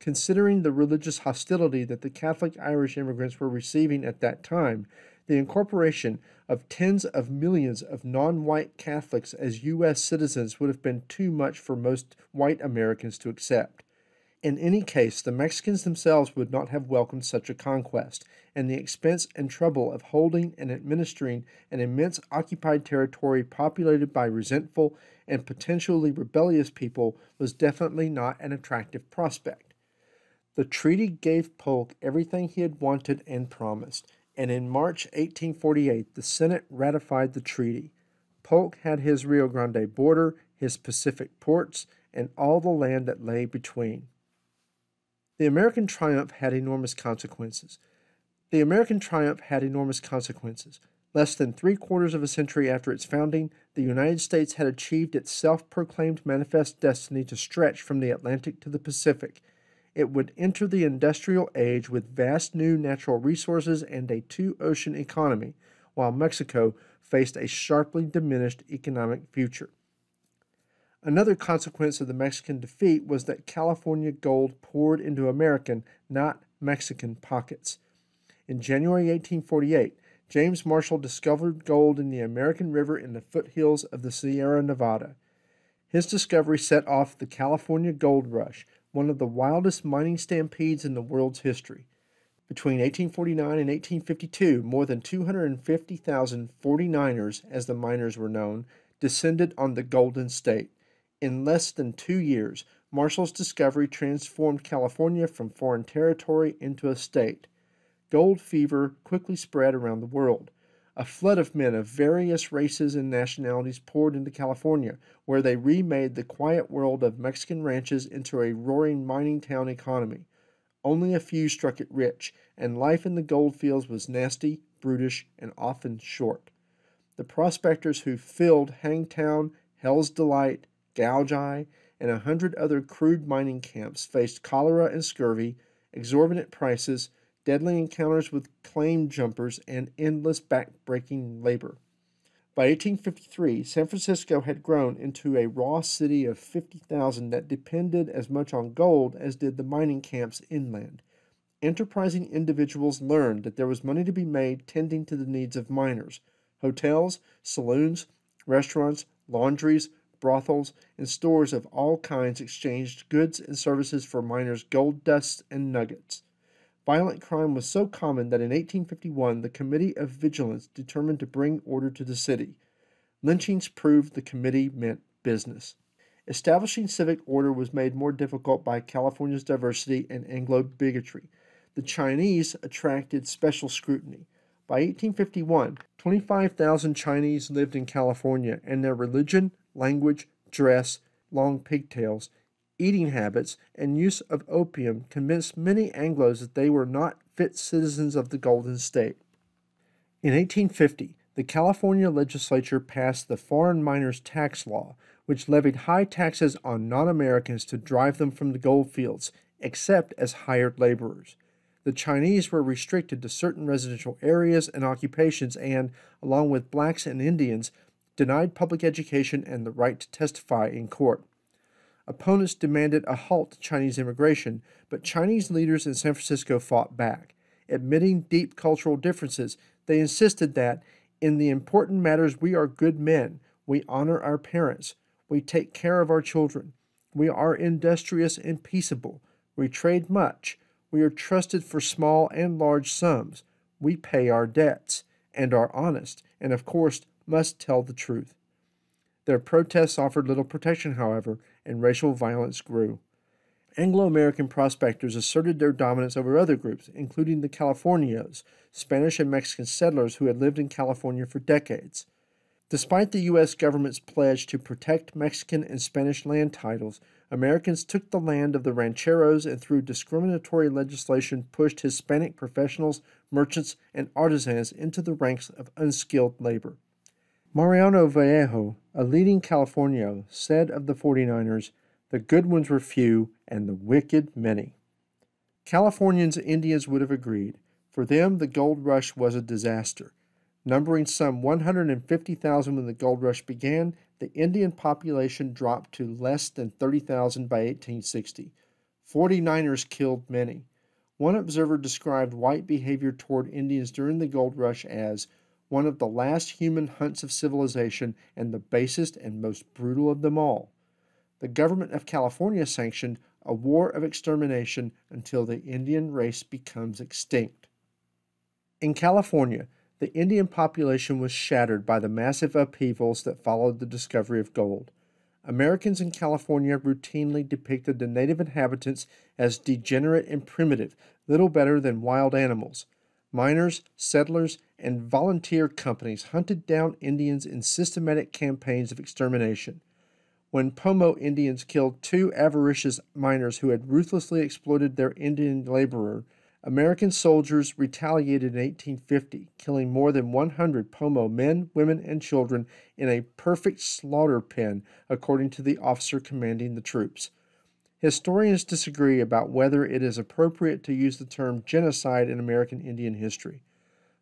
Considering the religious hostility that the Catholic Irish immigrants were receiving at that time, the incorporation of tens of millions of non white Catholics as U.S. citizens would have been too much for most white Americans to accept. In any case, the Mexicans themselves would not have welcomed such a conquest, and the expense and trouble of holding and administering an immense occupied territory populated by resentful and potentially rebellious people was definitely not an attractive prospect. The treaty gave Polk everything he had wanted and promised, and in March 1848 the Senate ratified the treaty. Polk had his Rio Grande border, his Pacific ports, and all the land that lay between. The American triumph had enormous consequences. The American triumph had enormous consequences. Less than three quarters of a century after its founding, the United States had achieved its self proclaimed manifest destiny to stretch from the Atlantic to the Pacific it would enter the industrial age with vast new natural resources and a two ocean economy, while Mexico faced a sharply diminished economic future. Another consequence of the Mexican defeat was that California gold poured into American, not Mexican, pockets. In January 1848, James Marshall discovered gold in the American River in the foothills of the Sierra Nevada. His discovery set off the California gold rush, one of the wildest mining stampedes in the world's history. Between 1849 and 1852, more than 250,000 49ers, as the miners were known, descended on the Golden State. In less than two years, Marshall's discovery transformed California from foreign territory into a state. Gold fever quickly spread around the world. A flood of men of various races and nationalities poured into California, where they remade the quiet world of Mexican ranches into a roaring mining town economy. Only a few struck it rich, and life in the gold fields was nasty, brutish, and often short. The prospectors who filled Hangtown, Hell's Delight, Gouge Eye, and a hundred other crude mining camps faced cholera and scurvy, exorbitant prices, deadly encounters with claim jumpers, and endless back-breaking labor. By 1853, San Francisco had grown into a raw city of 50,000 that depended as much on gold as did the mining camps inland. Enterprising individuals learned that there was money to be made tending to the needs of miners. Hotels, saloons, restaurants, laundries, brothels, and stores of all kinds exchanged goods and services for miners' gold dust and nuggets. Violent crime was so common that in 1851 the Committee of Vigilance determined to bring order to the city. Lynchings proved the committee meant business. Establishing civic order was made more difficult by California's diversity and Anglo bigotry. The Chinese attracted special scrutiny. By 1851, 25,000 Chinese lived in California, and their religion, language, dress, long pigtails, eating habits, and use of opium convinced many Anglos that they were not fit citizens of the Golden State. In 1850, the California legislature passed the Foreign Miners Tax Law, which levied high taxes on non Americans to drive them from the gold fields, except as hired laborers. The Chinese were restricted to certain residential areas and occupations and, along with blacks and Indians, denied public education and the right to testify in court. Opponents demanded a halt to Chinese immigration, but Chinese leaders in San Francisco fought back. Admitting deep cultural differences, they insisted that, in the important matters, we are good men, we honor our parents, we take care of our children, we are industrious and peaceable, we trade much, we are trusted for small and large sums, we pay our debts, and are honest, and of course must tell the truth. Their protests offered little protection, however, and racial violence grew. Anglo American prospectors asserted their dominance over other groups, including the Californios, Spanish and Mexican settlers who had lived in California for decades. Despite the U.S. government's pledge to protect Mexican and Spanish land titles, Americans took the land of the rancheros and through discriminatory legislation pushed Hispanic professionals, merchants, and artisans into the ranks of unskilled labor. Mariano Vallejo, a leading Californio, said of the 49ers, the good ones were few and the wicked many. Californios and Indians would have agreed. For them, the gold rush was a disaster. Numbering some 150,000 when the gold rush began, the Indian population dropped to less than 30,000 by 1860. 49ers killed many. One observer described white behavior toward Indians during the gold rush as one of the last human hunts of civilization and the basest and most brutal of them all. The government of California sanctioned a war of extermination until the Indian race becomes extinct. In California, the Indian population was shattered by the massive upheavals that followed the discovery of gold. Americans in California routinely depicted the native inhabitants as degenerate and primitive, little better than wild animals. Miners, settlers, and volunteer companies hunted down Indians in systematic campaigns of extermination. When Pomo Indians killed two avaricious miners who had ruthlessly exploited their Indian laborer, American soldiers retaliated in 1850, killing more than 100 Pomo men, women, and children in a perfect slaughter pen, according to the officer commanding the troops. Historians disagree about whether it is appropriate to use the term genocide in American Indian history.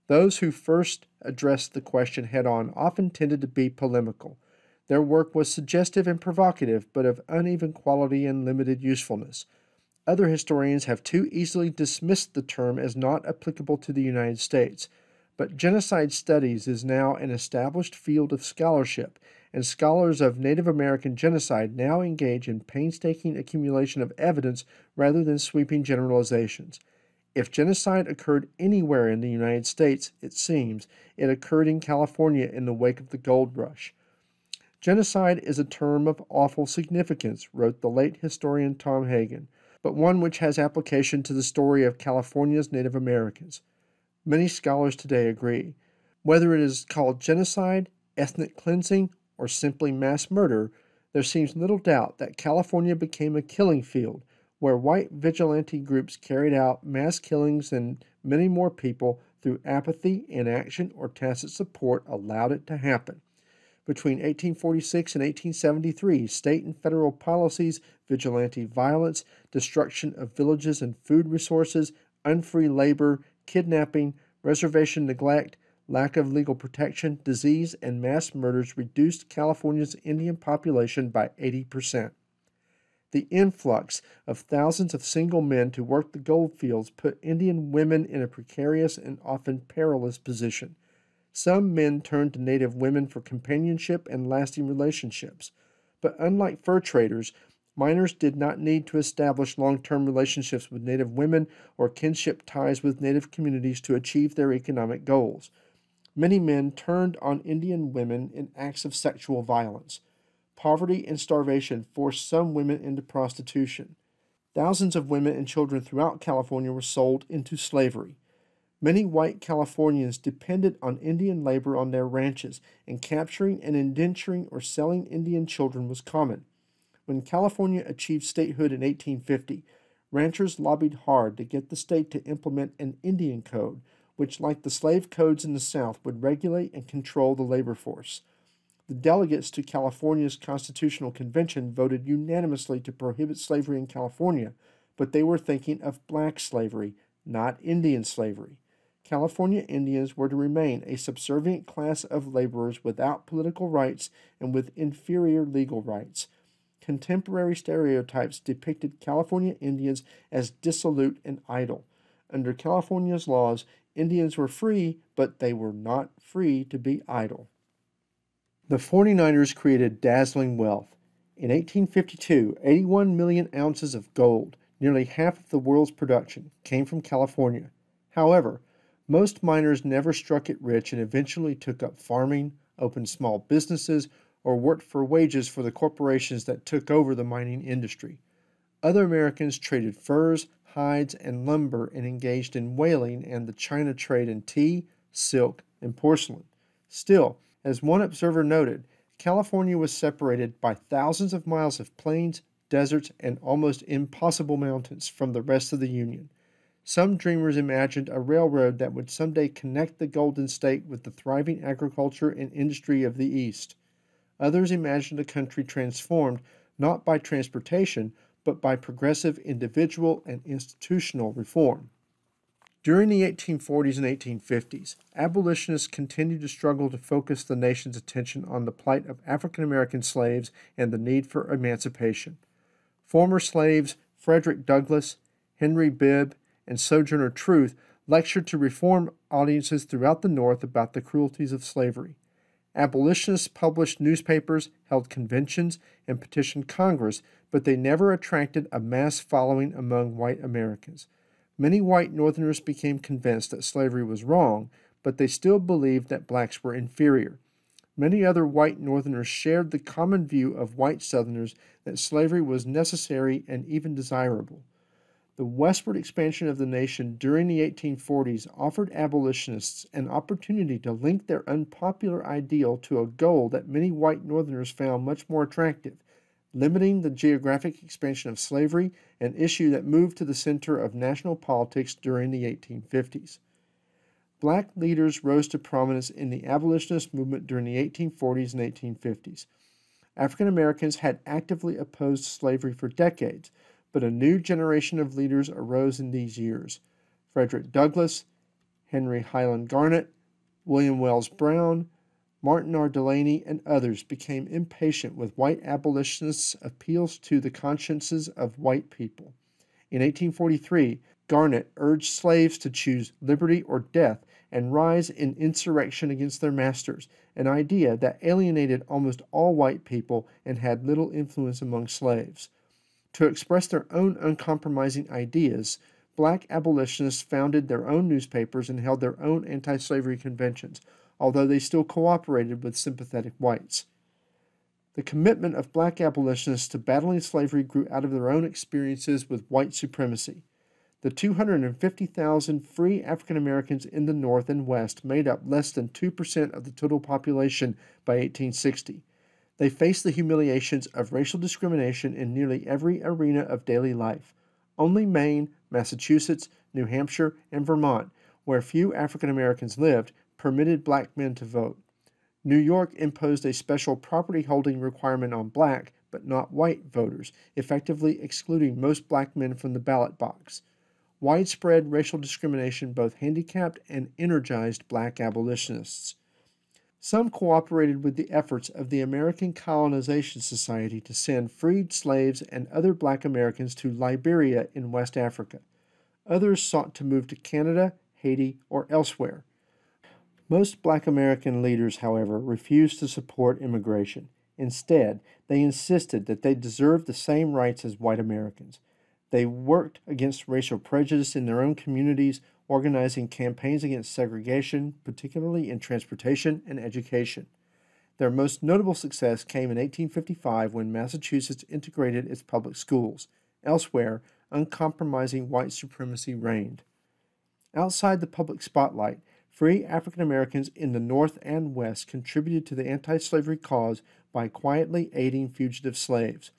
Those who first addressed the question head on often tended to be polemical. Their work was suggestive and provocative, but of uneven quality and limited usefulness. Other historians have too easily dismissed the term as not applicable to the United States. But genocide studies is now an established field of scholarship, and scholars of Native American genocide now engage in painstaking accumulation of evidence rather than sweeping generalizations. If genocide occurred anywhere in the United States, it seems, it occurred in California in the wake of the gold rush. Genocide is a term of awful significance, wrote the late historian Tom Hagen, but one which has application to the story of California's Native Americans. Many scholars today agree. Whether it is called genocide, ethnic cleansing, or simply mass murder, there seems little doubt that California became a killing field where white vigilante groups carried out mass killings and many more people through apathy, inaction, or tacit support allowed it to happen. Between 1846 and 1873, state and federal policies, vigilante violence, destruction of villages and food resources, unfree labor, kidnapping, reservation neglect, lack of legal protection, disease, and mass murders reduced California's Indian population by 80%. The influx of thousands of single men to work the gold fields put Indian women in a precarious and often perilous position. Some men turned to native women for companionship and lasting relationships. But unlike fur traders, miners did not need to establish long term relationships with native women or kinship ties with native communities to achieve their economic goals. Many men turned on Indian women in acts of sexual violence. Poverty and starvation forced some women into prostitution. Thousands of women and children throughout California were sold into slavery. Many white Californians depended on Indian labor on their ranches, and capturing and indenturing or selling Indian children was common. When California achieved statehood in 1850, ranchers lobbied hard to get the state to implement an Indian code, which, like the slave codes in the South, would regulate and control the labor force. The delegates to California's Constitutional Convention voted unanimously to prohibit slavery in California, but they were thinking of black slavery, not Indian slavery. California Indians were to remain a subservient class of laborers without political rights and with inferior legal rights. Contemporary stereotypes depicted California Indians as dissolute and idle. Under California's laws, Indians were free, but they were not free to be idle. The 49ers created dazzling wealth. In 1852, 81 million ounces of gold, nearly half of the world's production, came from California. However, most miners never struck it rich and eventually took up farming, opened small businesses, or worked for wages for the corporations that took over the mining industry. Other Americans traded furs, hides, and lumber and engaged in whaling and the China trade in tea, silk, and porcelain. Still, as one observer noted, California was separated by thousands of miles of plains, deserts, and almost impossible mountains from the rest of the Union. Some dreamers imagined a railroad that would someday connect the Golden State with the thriving agriculture and industry of the East. Others imagined a country transformed not by transportation, but by progressive individual and institutional reform. During the 1840s and 1850s, abolitionists continued to struggle to focus the nation's attention on the plight of African American slaves and the need for emancipation. Former slaves Frederick Douglass, Henry Bibb, and Sojourner Truth lectured to reform audiences throughout the North about the cruelties of slavery. Abolitionists published newspapers, held conventions, and petitioned Congress, but they never attracted a mass following among white Americans. Many white Northerners became convinced that slavery was wrong, but they still believed that blacks were inferior. Many other white Northerners shared the common view of white Southerners that slavery was necessary and even desirable. The westward expansion of the nation during the 1840s offered abolitionists an opportunity to link their unpopular ideal to a goal that many white Northerners found much more attractive limiting the geographic expansion of slavery, an issue that moved to the center of national politics during the 1850s. Black leaders rose to prominence in the abolitionist movement during the 1840s and 1850s. African Americans had actively opposed slavery for decades, but a new generation of leaders arose in these years. Frederick Douglass, Henry Highland Garnet, William Wells Brown, Martin R. Delany and others became impatient with white abolitionists' appeals to the consciences of white people. In 1843, Garnet urged slaves to choose liberty or death and rise in insurrection against their masters, an idea that alienated almost all white people and had little influence among slaves. To express their own uncompromising ideas, black abolitionists founded their own newspapers and held their own anti slavery conventions, although they still cooperated with sympathetic whites. The commitment of black abolitionists to battling slavery grew out of their own experiences with white supremacy. The 250,000 free African Americans in the North and West made up less than 2% of the total population by 1860. They faced the humiliations of racial discrimination in nearly every arena of daily life. Only Maine, Massachusetts, New Hampshire, and Vermont, where few African Americans lived, permitted black men to vote. New York imposed a special property holding requirement on black, but not white, voters, effectively excluding most black men from the ballot box. Widespread racial discrimination both handicapped and energized black abolitionists. Some cooperated with the efforts of the American Colonization Society to send freed slaves and other black Americans to Liberia in West Africa. Others sought to move to Canada, Haiti, or elsewhere. Most black American leaders, however, refused to support immigration. Instead, they insisted that they deserved the same rights as white Americans. They worked against racial prejudice in their own communities organizing campaigns against segregation, particularly in transportation and education. Their most notable success came in 1855 when Massachusetts integrated its public schools. Elsewhere, uncompromising white supremacy reigned. Outside the public spotlight, free African Americans in the North and West contributed to the anti slavery cause by quietly aiding fugitive slaves.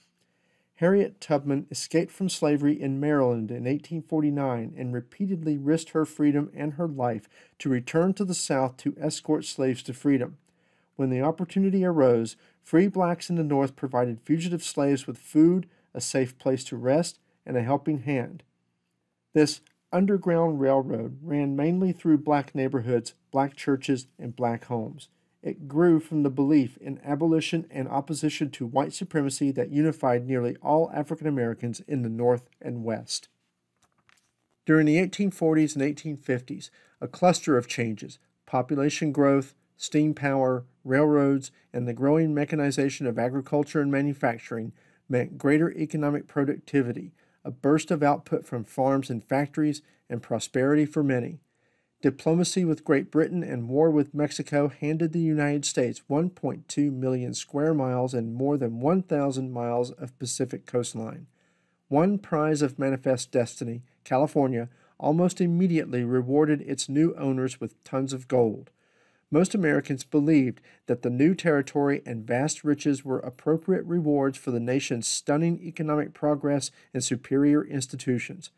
Harriet Tubman escaped from slavery in Maryland in 1849 and repeatedly risked her freedom and her life to return to the South to escort slaves to freedom. When the opportunity arose, free blacks in the North provided fugitive slaves with food, a safe place to rest, and a helping hand. This Underground Railroad ran mainly through black neighborhoods, black churches, and black homes. It grew from the belief in abolition and opposition to white supremacy that unified nearly all African Americans in the North and West. During the 1840s and 1850s, a cluster of changes population growth, steam power, railroads, and the growing mechanization of agriculture and manufacturing meant greater economic productivity, a burst of output from farms and factories, and prosperity for many. Diplomacy with Great Britain and war with Mexico handed the United States 1.2 million square miles and more than 1,000 miles of Pacific coastline. One prize of manifest destiny, California, almost immediately rewarded its new owners with tons of gold. Most Americans believed that the new territory and vast riches were appropriate rewards for the nation's stunning economic progress and superior institutions.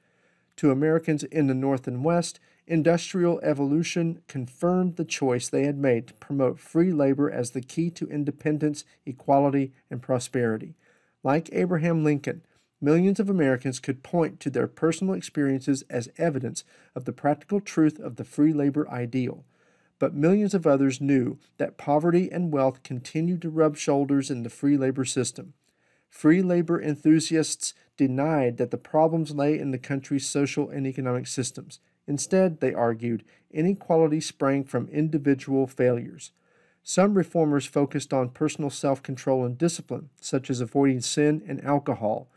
To Americans in the North and West, industrial evolution confirmed the choice they had made to promote free labor as the key to independence, equality, and prosperity. Like Abraham Lincoln, millions of Americans could point to their personal experiences as evidence of the practical truth of the free labor ideal. But millions of others knew that poverty and wealth continued to rub shoulders in the free labor system. Free labor enthusiasts denied that the problems lay in the country's social and economic systems. Instead, they argued, inequality sprang from individual failures. Some reformers focused on personal self control and discipline, such as avoiding sin and alcohol.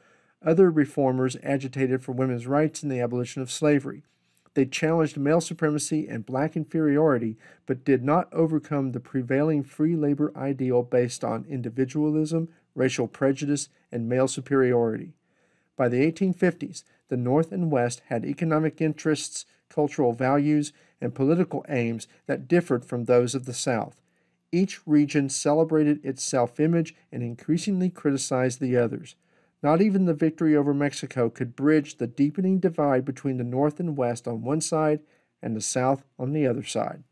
Other reformers agitated for women's rights and the abolition of slavery. They challenged male supremacy and black inferiority, but did not overcome the prevailing free labor ideal based on individualism, racial prejudice, and male superiority. By the 1850s, the North and West had economic interests cultural values, and political aims that differed from those of the South. Each region celebrated its self image and increasingly criticized the others. Not even the victory over Mexico could bridge the deepening divide between the North and West on one side and the South on the other side.